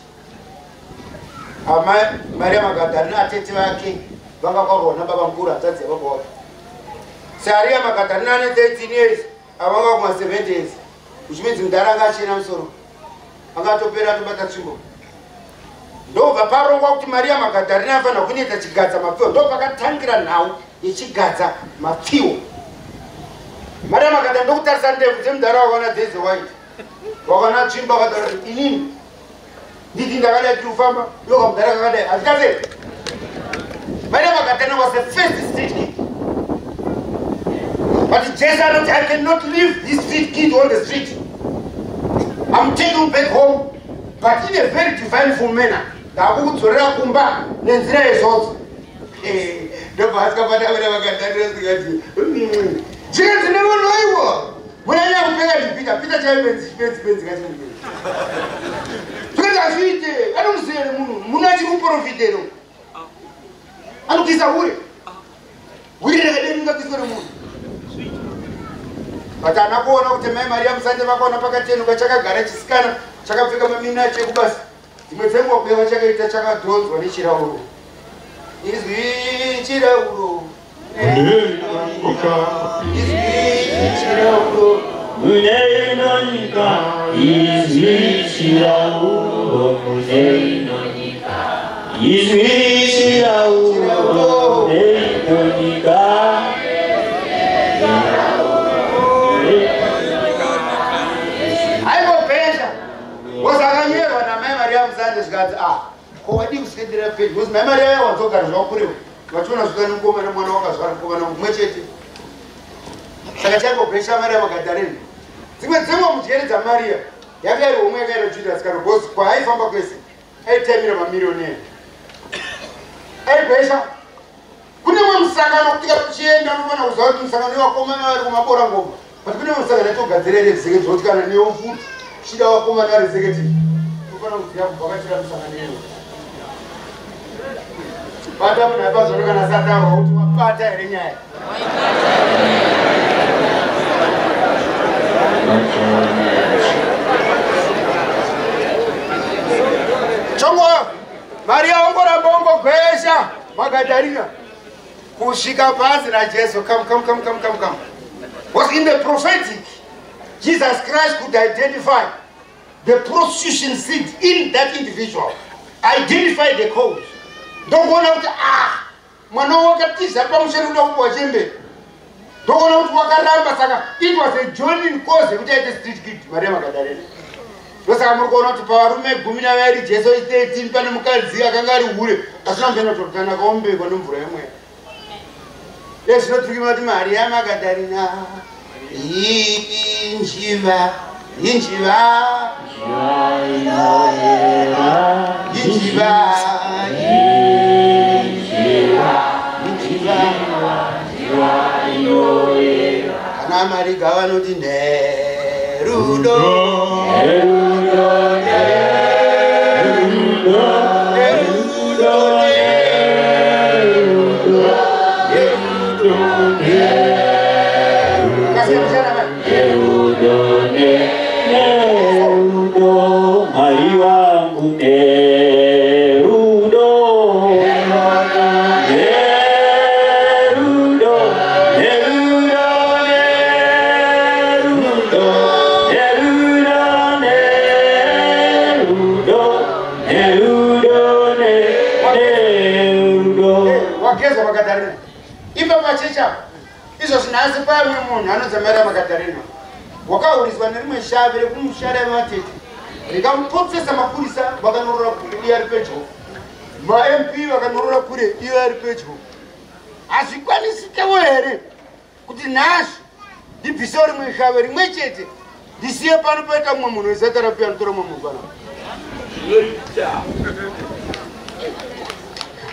maria magadharina atete vake vanga kwarwa nababa mukuru hanzadzi yababa wake saria magadharina ane 13 years avanga kuma 7 years uchimidzi mudhara anga achena musoro. Angatopera atobata tsvimbo. Ndobva parongwa kuti maria magadharina afanira kunyeta chigadza mapfiwo ndo pakatangira nhau yechigadza mapfiwo. Maria magadharina ndokutarisa ndebvu dzemudhara wakaona dheze white. Wakaona tsvimbo akataura kuti inini hazvikase maria magadharina was the first street kid but i cannot leave this street kid on the street. I'm taking you back home but in a very divine fomena ndakukudzorera kumba hazviite anomusiyere munhu. Munhu achiri kuprofitero. Anokuisa ure. Ure rakadeningakisore munhu but ana kuona kuti mai mari yamusande vakaona pakatenuka chakagara chisikana chakapfeka mamina chekubasa dzimwe dzenguva kueva chakaita chakadhonzwa nechirauro izwi chirauro izwi chirauro Muneinonika, izwi chirauro, muneinonika, izwi chirauro, muneinonika. aimbopesha wozakanyerwa namai mari yamusande zvikati a ko wadi kusendera pei bcause mai mari yaya wanzogara zvakuriwa vachiona zvikani mukomana mwana wakazvara mukomana mumwe chete saka chaigobve shamwari yamagadhareni dzimwe dzimwe mudyeri dzamariya yakairi umwe yakaira judhasi kana bhosi kwaaifamba kwese aitamira mamirioneri aigwesha kune mwe musangano kutika kuchienda unofana kuziva kuti musangano iwakomana vari kumabora ngoma kuti kune mwe musangano yatogadzira here executive kuti kana newofuti uchida wakomana vari executive unofana kuziva kuvhakachira musangano iwo bata munhu aipazvaro kana sadaro kuti wabata here nyaya? Chongo maria ongoramba ongogwesha magadarina kusvika pasi rajesu come come come come come come. Was in the prophetic jesus christ could identify the prostitution seed in that individual. Identify the cause. Ndokuona kuti ah mwana wakatiza pamusoro kuda kupuwa chemberi ndokuona kuti wakaramba saka it was a joining cause yekuti aite street kid maria magadarena ndosaka muri kuona kuti pavarume gumi navairi jesu 13 pane mukadzi akanga ari hure asina mbenototana kaumbekwa nemvura yemweya ezvinoturikima kuti maria magadarina injiva injiva injiva ana mariga vanoti nherudo Yeah. Pamwe munhu anonzi maria makadarina wakauriswa nerimwe shavi rekumushara yematete rikamupotsesa mapurisa vakanyorora kure iyo ari pedyo. Mamp vakanyorora kure iyo ari pedyo. Hazvikwanisikewo here kuti nhasi ndibvisewo rimwe shave rimwe chete ndisiye pano poita mumwe munhu wezatarapi anotora mumwe munhu pano.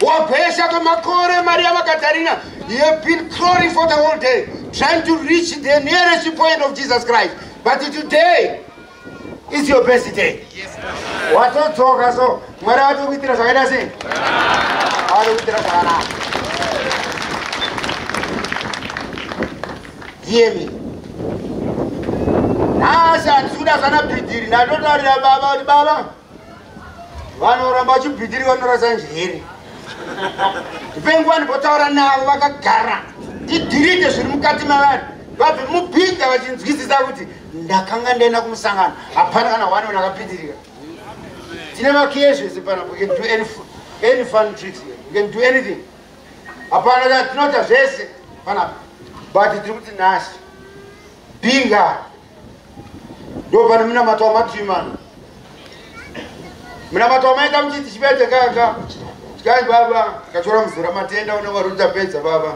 Wabhesha kwemakore maria magadarina you have been crawling for the whole day trying to reach the nearest point of jesus christ. But today is your best day. Watodzoka ah, so. Mwari ati kuitira zvakaita sei ari kuitira zvakanaka diemi nhasi handisikuda zvana bhidhiri ndatotaurira baba kuti baba. Vanoramba vachibhidhiri vanorasa njere ndipenguva ndimbotaura navo vakagara ndidhirite zviri mukati mavanhu vabve mubhiga vachinzwisisa kuti ndakanga ndaenda kumusangano. Hapana kana one one akapitirika tine makezvese panapa we can do any, fu- any fun tricks we can do anything. Hapana ka tinoita zvese panapa but tiri kuti nhasi. Bhinga. Ndo pane munamato wamatimana munamato wamaita muchiti chipete kaka. Tyai baba. Tikachora muzura matenda une wari utapedza baba.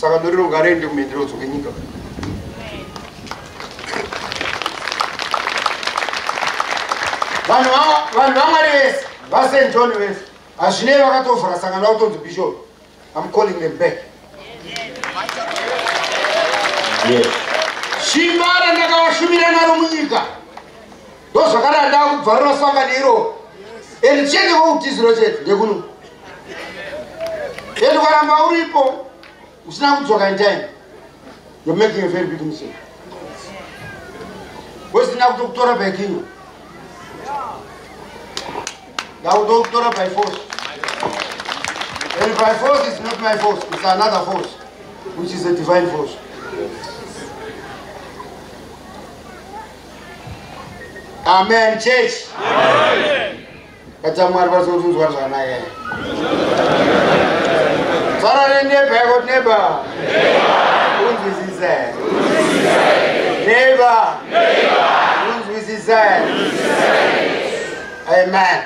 Saka ndoriro ngareende kumhenderedzo kenyika vanhu va- vanhu vamwari vese vasen john vese hazvinei vakatovhura sangano vakutonzi bishop. Am calling them back. Shimba randakavashumira naro munyika. Ndo zvakada ndakubvarira sangano iro and chete voutiziro chete ndekuno and waramba uripo usina kudzoka in you're making a very big mistake wesina kutokutora by kinyo ndakutokutora by force. And by force is not my force it's another force which is a divine force. Amen church. Kata mwari vasotunzwa zvakanaka fara neneba yako neba unzwisisa neba unzwisisa amen.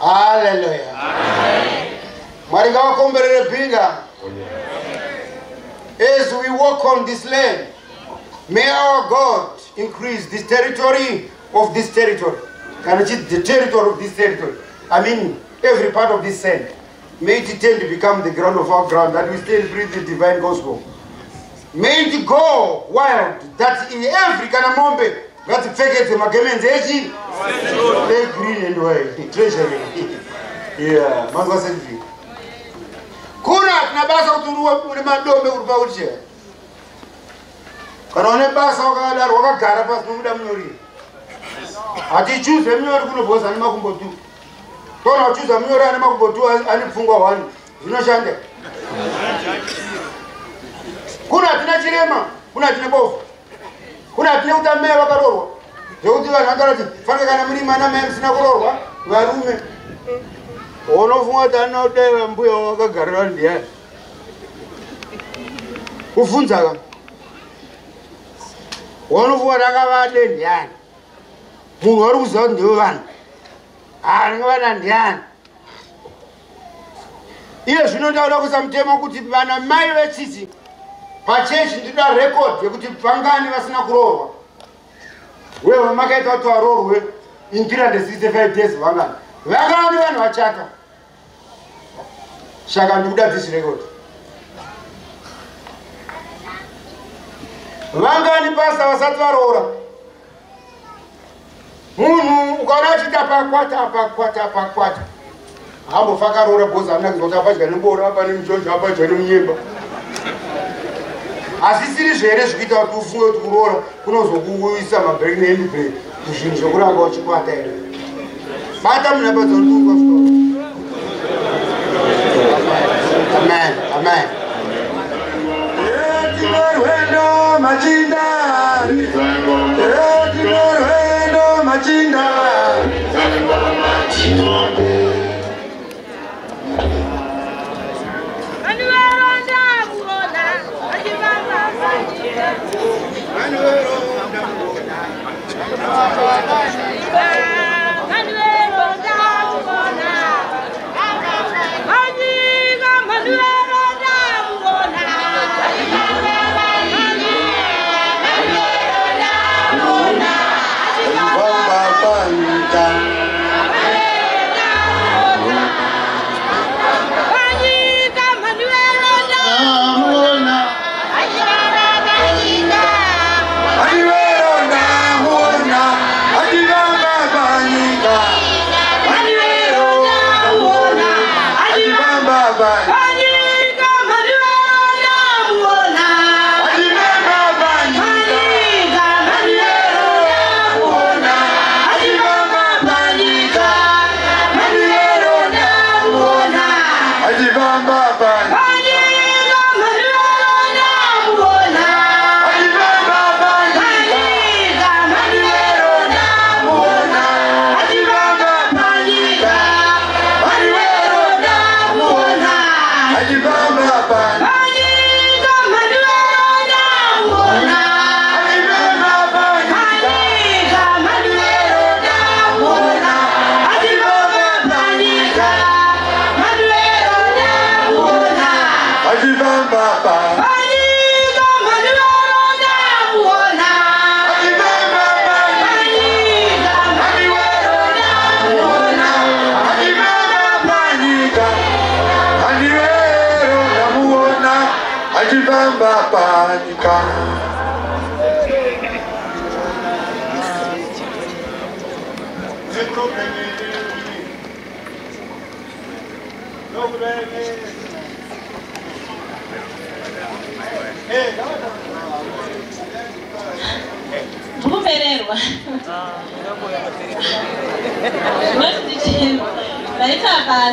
Haleluya mwari ngavakomberere bhinga as we walk on this land May our God increase this territory of this territory. Can I the territory of this territory? I mean, every part of this sand. May it tend to become the ground of our ground that we still breathe the divine gospel. May it go wild that in every kana mombe ngatipfekedzwe magemenzi echi. Egreen and white treasury. Yeah mazwa selvi kuna hatina basa kuti uri madombe uri pauchera kana une basa wakadaro wakagara pasi nomuda munyoriri hatichuze munyori kunobhoza ane makumbo tu tona uchuza munyori ane makumbo tu ane pfungwa hwani. Zvinoshanda kuna hatina chirema kuna hatina bofu kuna hatina kuti amai vakarorwa zvekuti vanhu vakarati fanike kana muri mana mai musina kurorwa varume. Unofunga kuti ana udai mbuya wakagarira ndiani kuvhunzaka unofunga kuti akavade ndiani? Munhu wari kuziva kuti ndewe vanhu anenge vana ndiani iye zvino ndauda kuisa mutemo kuti vana mai vetsitsi pachechi ndida rekodhi yekuti vangani vasina kuroorwa. Wewe makaita kuti varorwe in 365 days vangani. Vangani vanhu vachaka. Shaka ndikuda dhisi rekodhi vangani pasa vasati varoora munhu ukaona achiita pakwata pakwata. Pakwata hambofa akaroora bhozi amina kuzwa kuti apadya nembora apane mujojo apadya nemunyemba asi siri zvere zvikuita kuti ufunge kuti kuroora kunozokuisa mabheki neendibheki kuzvinhu zvokuramba uchikwata here? Bata munhu apadza kutuka amen amen. Tinorwendo machinda. Tinorwendo machinda achifamba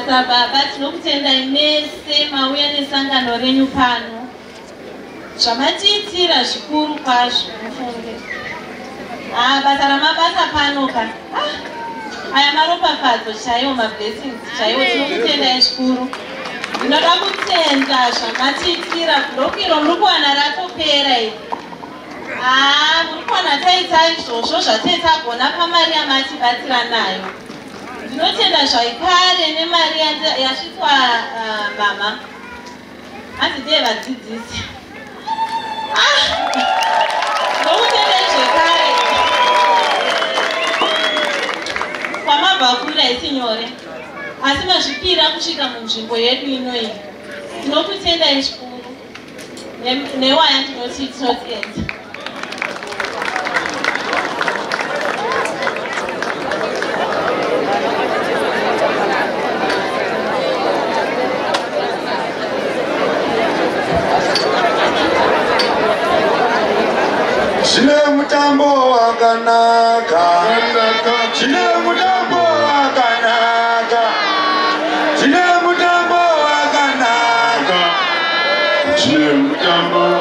basa baba tinokutendai mese mauya nesangano renyu pano. Zvamatiitira zvikuru kwazvo mufunge. Aa basa ramabasa pano ka. Ah, aya maropafadzo chaiwo mablessings chaiwo tinokutendai zvikuru ndinoda kutenda zvamatiitira kudokiro muri kuwana ratopera iri. Haa muri kuwana taita izvozvo zvatei tagona pamari yamatibatsira nayo ndinotenda zvaipare nemari yasvitswa ah, mama. Hanzi ndeye vadzidzisi. Ah! Ndokutendei zvekare kwamabva kuri haisi nyore. Asi mazvipira kusvika munzvimbo yedu inoyi tinokutendai zvikuru newaya ndinoti tinotenda zvine mutambo wakanaka. Zvine mutambo wakanaka. Zvine mutambo wakanaka. Zvine mutambo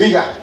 Be bigger.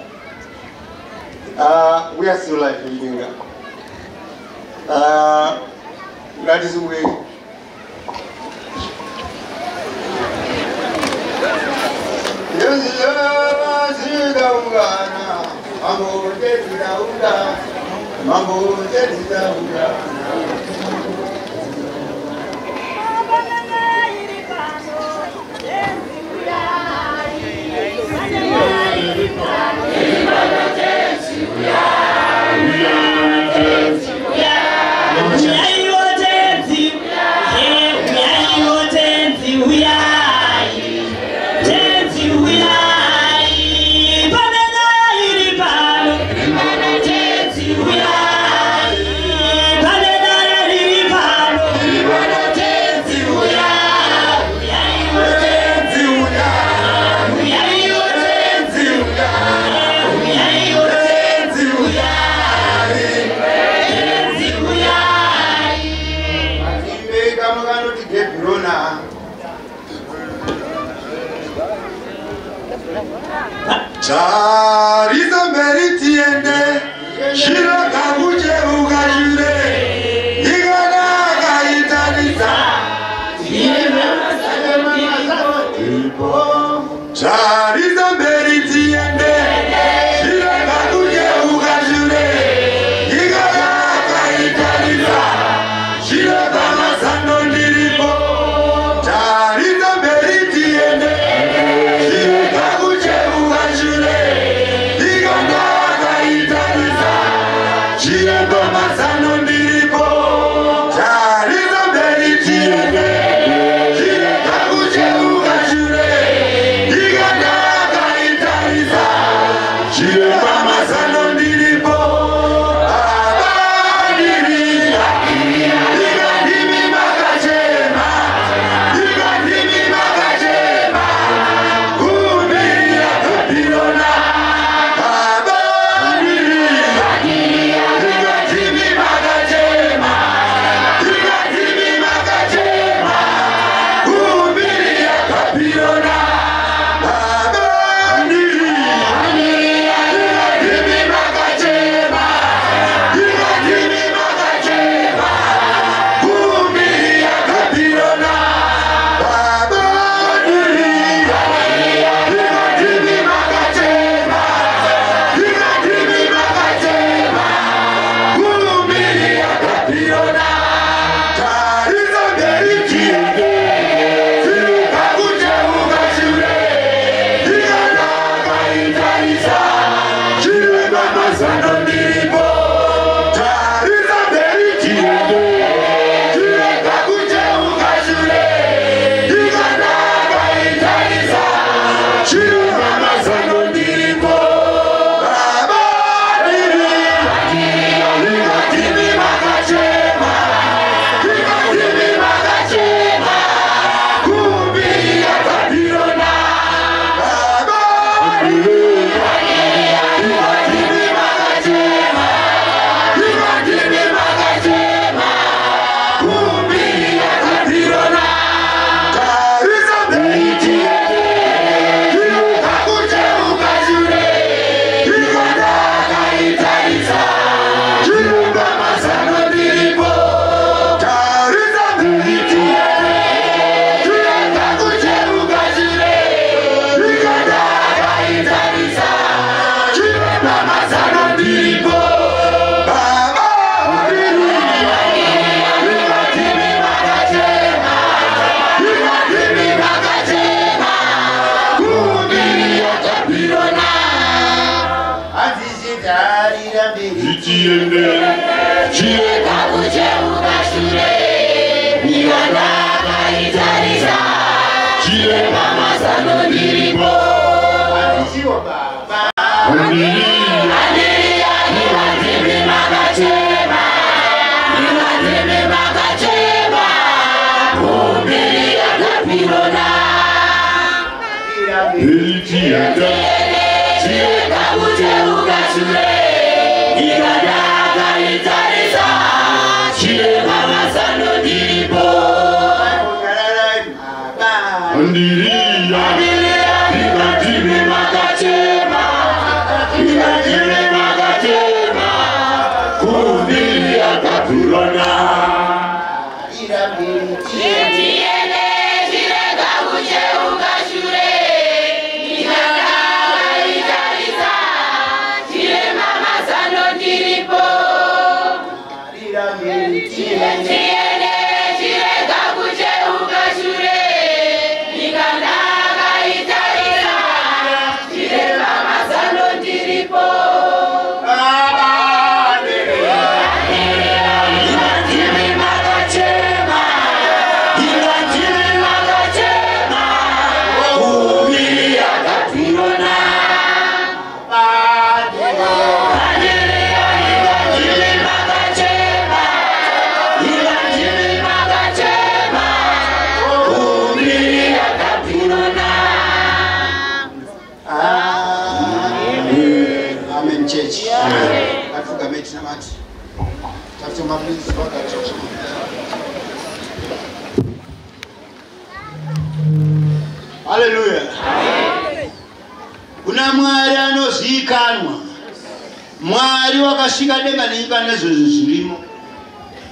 Mwari wakashika denga nenyika nezvezvo zvirimo.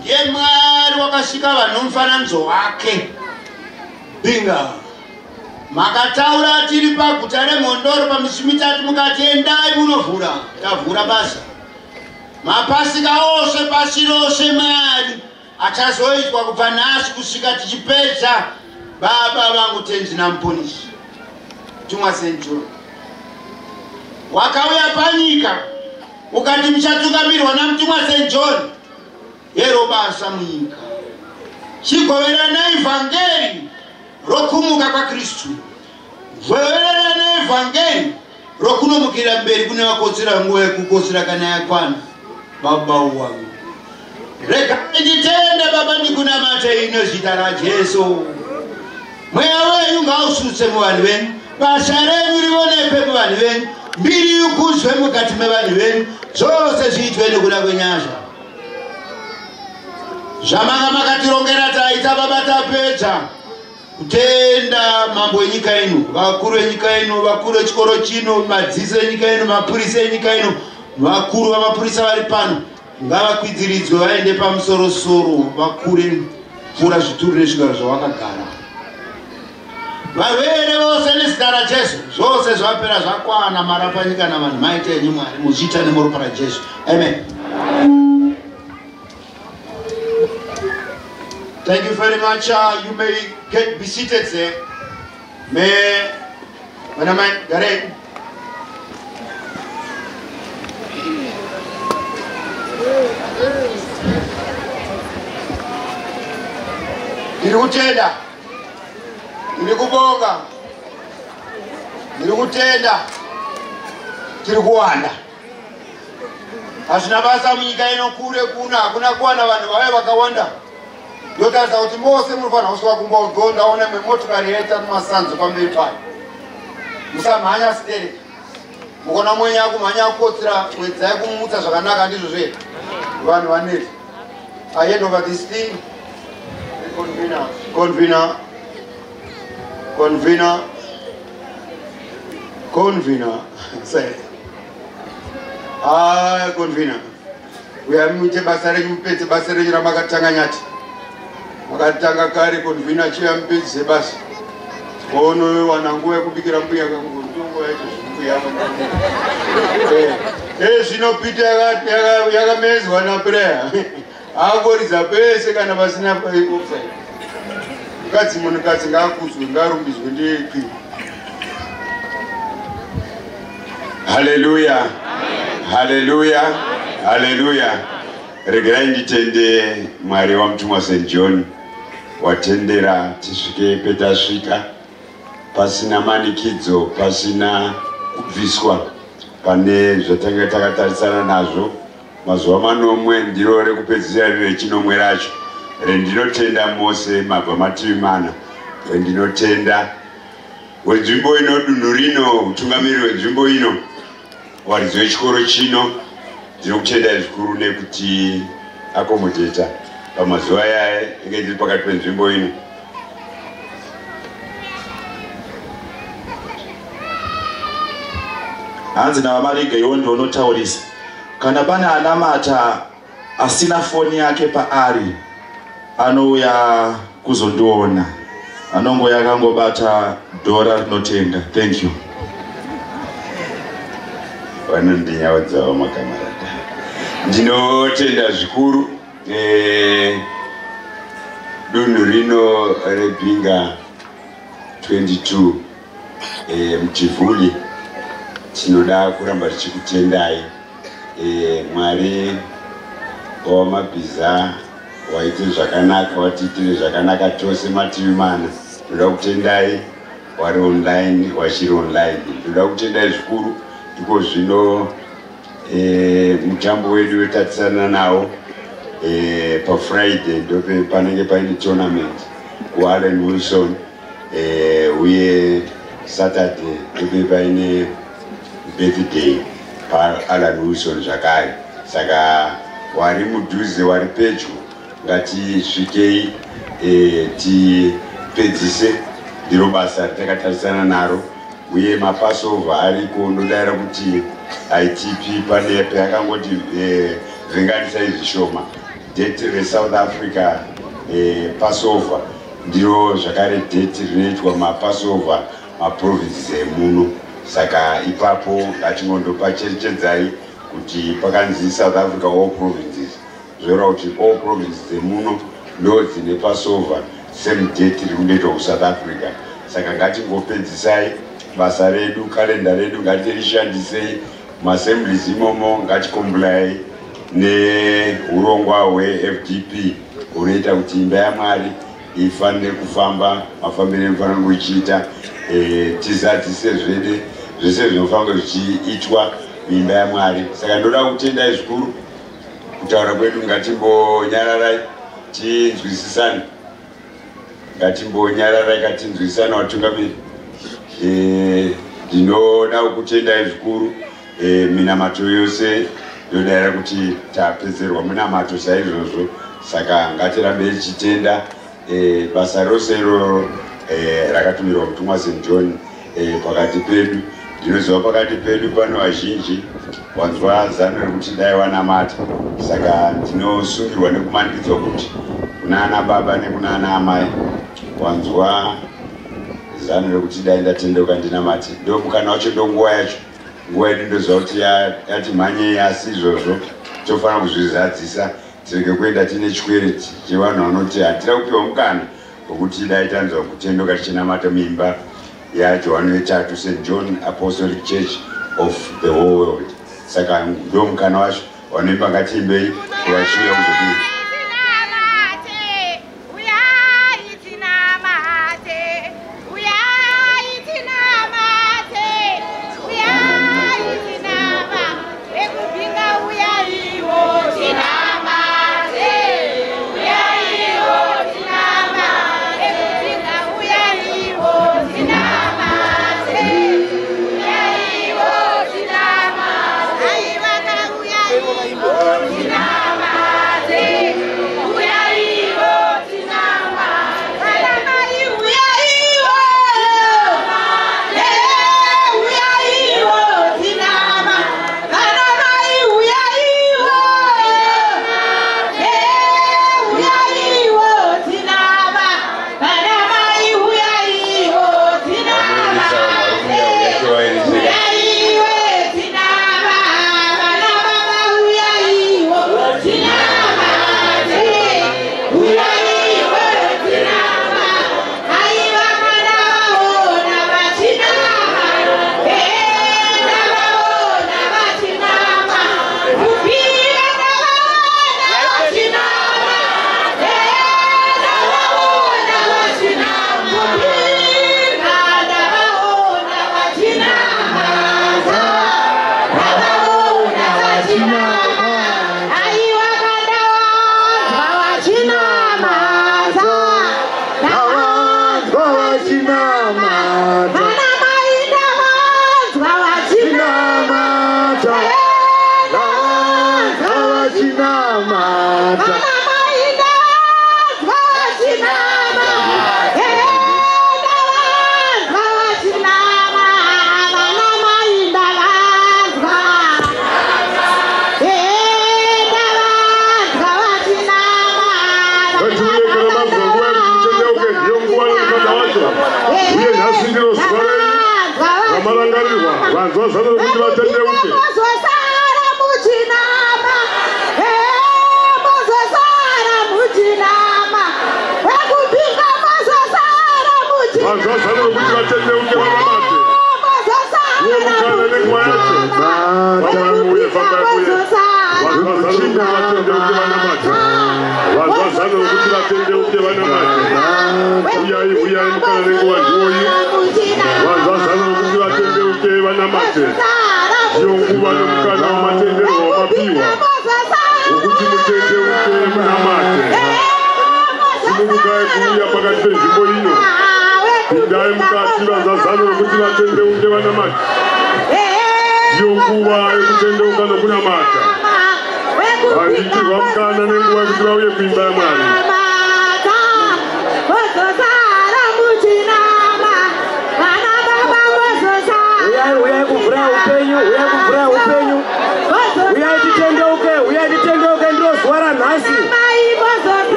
Ndiye Mwari wakashika vanhu mufananidzo wake. Binga. makataura tiri paguta remhondoro pamisi mitatu mukati endai munovhura tavhura basa mapasika ose pasi rose mari achazoitwa kubva nhasi kusvika tichipedza baba vangu tenzi namuponisi tumwa john wakauya panyika ukati muchatungamirwa namutumwa st john. Yero basa munyika chigoverana evhangeri rokumuka kwakristu bwerera neevhangeri rokunomukira mberi kune vakotsera nguva yekukotsera kana yakwana. Babau wangu. Regai nditende baba ndikunamate ino zita rajesu mweya wenyu ngausutse muvanhu venyu. Basa renyu rionekwe muvanhu venyu mbiri ikudzwe mukati mevanhu venyu zvose zviitwe nekuda kwenyasha. Zvamanga makatirongera taita baba tapedza kutenda mambo enyika ino vakuru venyika ino vakuru vechikoro chino madziso enyika ino mapurisa enyika ino vakuru vamapurisa vari pano. Ngavakwidziridzwe vaende pamusorosoro vakure pfuura zvituru nezvigaro zvavakagara varwere vose nezita rajesu zvose zvapera zvakwana marapanyika navanhu maite enyu mwari muzviita nemuropa rajesu amen Thank you very much. Uh, you may get be seated there. May Manaman Gare. ndiri kutenda ndiri kubonga ndiri kutenda tiri kuwanda hazvina basa munyika ino kure kuno hakuna kuwana vanhu vave vakawanda. Ndotarisa kuti mose munofanira kusvika kumbogonda ona memotokari yaita masanzo pamberi payo. Musamhanya sidereka mukona mwenye akumhanya kukotsera wedzai kumutsa zvakanaka ndizvo zve vanhu vaneti. I hand over this thing convener. Convener convener. Convener. Say. Ah convener. Uya muite basa renyu mupedze basa renyu ramakatanga nyati makatanga kare convener chiya mupedzise basa onowana nguva yekubikira mbuya kangu ndonguva yacho zvimbuya zvinopita yakamezwa naprayer akoridza pese kana pasina offside mukadzi munhukadzi ngaakudzwe ngaarumbidzwe ndekwi haleluya. Haleluya. Haleluya. Regerai nditende mwari wamutumwa st john. Watendera tisvike petasvika. Pasina manikidzo pasina kubviswa. Pane zvatanga takatarisana nazvo. Mazuva manomwe ndiro rekupedzisira riri rechinomwe racho rendinotenda mose mabva mativi mana rendinotenda wenzvimbo ino dunhu rino utungamiri wenzvimbo ino waridzi wechikoro chino ndinokutendai zvikuru nekuti akomodheta pamazuva aya enge ndiri pakati penzvimbo ino. Hanzi navamarige iwo ndionotaurisa kana pane anamata asina foni yake paari anouya kuzondiona. Anongoya akangobata dhora rinotenga. Thank you. Vanondinyaudzawo makamarata. Ndinotenda zvikuru eh, dunhu rino rebhinga 22 eh, muchivhuli. Tinoda kuramba tichikutendai eh, mwari wamabhiza waite zvakanaka watiitire zvakanaka tose mativi mana. Ndoda kutendai wari online wachiri online. Ndoda kutendai zvikuru. Iko zvino eh, mutambo wedu wetatisana nawo eh, pafriday ndope panenge paine tournament kuallen wilson eh, uye saturday ndope paine birthday paallan wilson zvakare. Saka wari mudhuze wari pedyo ngatisvikei e, tipedzise ndiro basa ratakatarisana naro. Uye mapasova ariko ndodayira kuti itp pane payakangoti e, vhenganisai zvishoma date resouth africa e, pasova. Ndiro zvakare date rinoitwa mapasova maprovinces emuno. Saka ipapo ngatingondopa cherechedzai kuti pakanzi south africa all provinces zvoreva kuti all provinces dzemuno ndo dzine pasova same date riri kundoitwa kusouth africa. Saka ngatingopedzisai basa redu kalenda redu ngatirishandisei maassemblies imomo ngatikombulayai neurongwa hwefdp hunoita kuti imba yamwari ifanire kufamba mafambiro inofanira kuchiita e, tizadzise zvede zvese zvinofanira zvichiitwa muimba yamwari saka ndoda kutendai zvikuru kutaura kwedu ngatimbonyararai tinzwisisane. Ngatimbonyararai katinzwisisana vatungamiri ndinoda e, kutendai zvikuru e, minamato yose ndodayira kuti tapedzerwa minamato saizvozvo. Saka ngatirambei tichitenda e, basa rose iroro rakatumirwa mutumwa st john pakati pedu. Ndinoziva pakati pedu pano vazhinji wanzwa zano rekuti dai wanamata saka ndinosungirwa nekumanikidzwa kuti kuna ana baba nekuna ana amai wanzwa zano rekuti dai ndatendeuka ndinamati ndo mukana wacho ndo nguva yacho. Nguva yedu ndoziva kuti yati mhanyei asi izvozvo tofanira kuzvizadzisa. Tirege kuenda tine chikwereti chevanhu vanoti hatira kupiwa mukana wekuti dai tanzwa kutendeuka tichinamata muimba yajohani wetatu st john apostolic church of the whole world saka ndo mukana wacho vanoimba ngatiimbei kuvachiuya kuzodii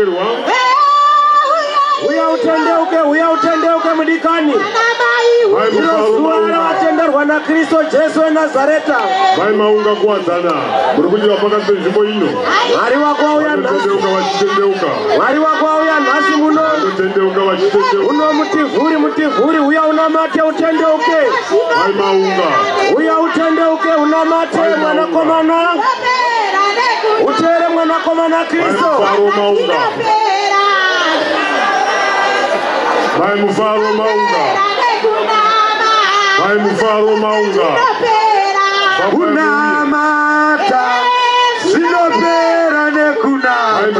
kuregerwa uya utendeuke uya utendeuke mudikani. Ndiro zuva ravatenderwa nakristu jesu wenazareta vai maunga kuwadzana. Muri kudiva pakati penzvimbo ino. Mwari wakwauya vachitendeuka mwari wakwauya nhasi muno. Uno mutivhuri mutivhuri uya unamate utendeuke. Vai maunga. Uya utendeuke unamate mwanakomana utere mwanakomana kristo. Vai mufaro maunga vai mufaro maunga kunamata. Zvinopera nekunamata.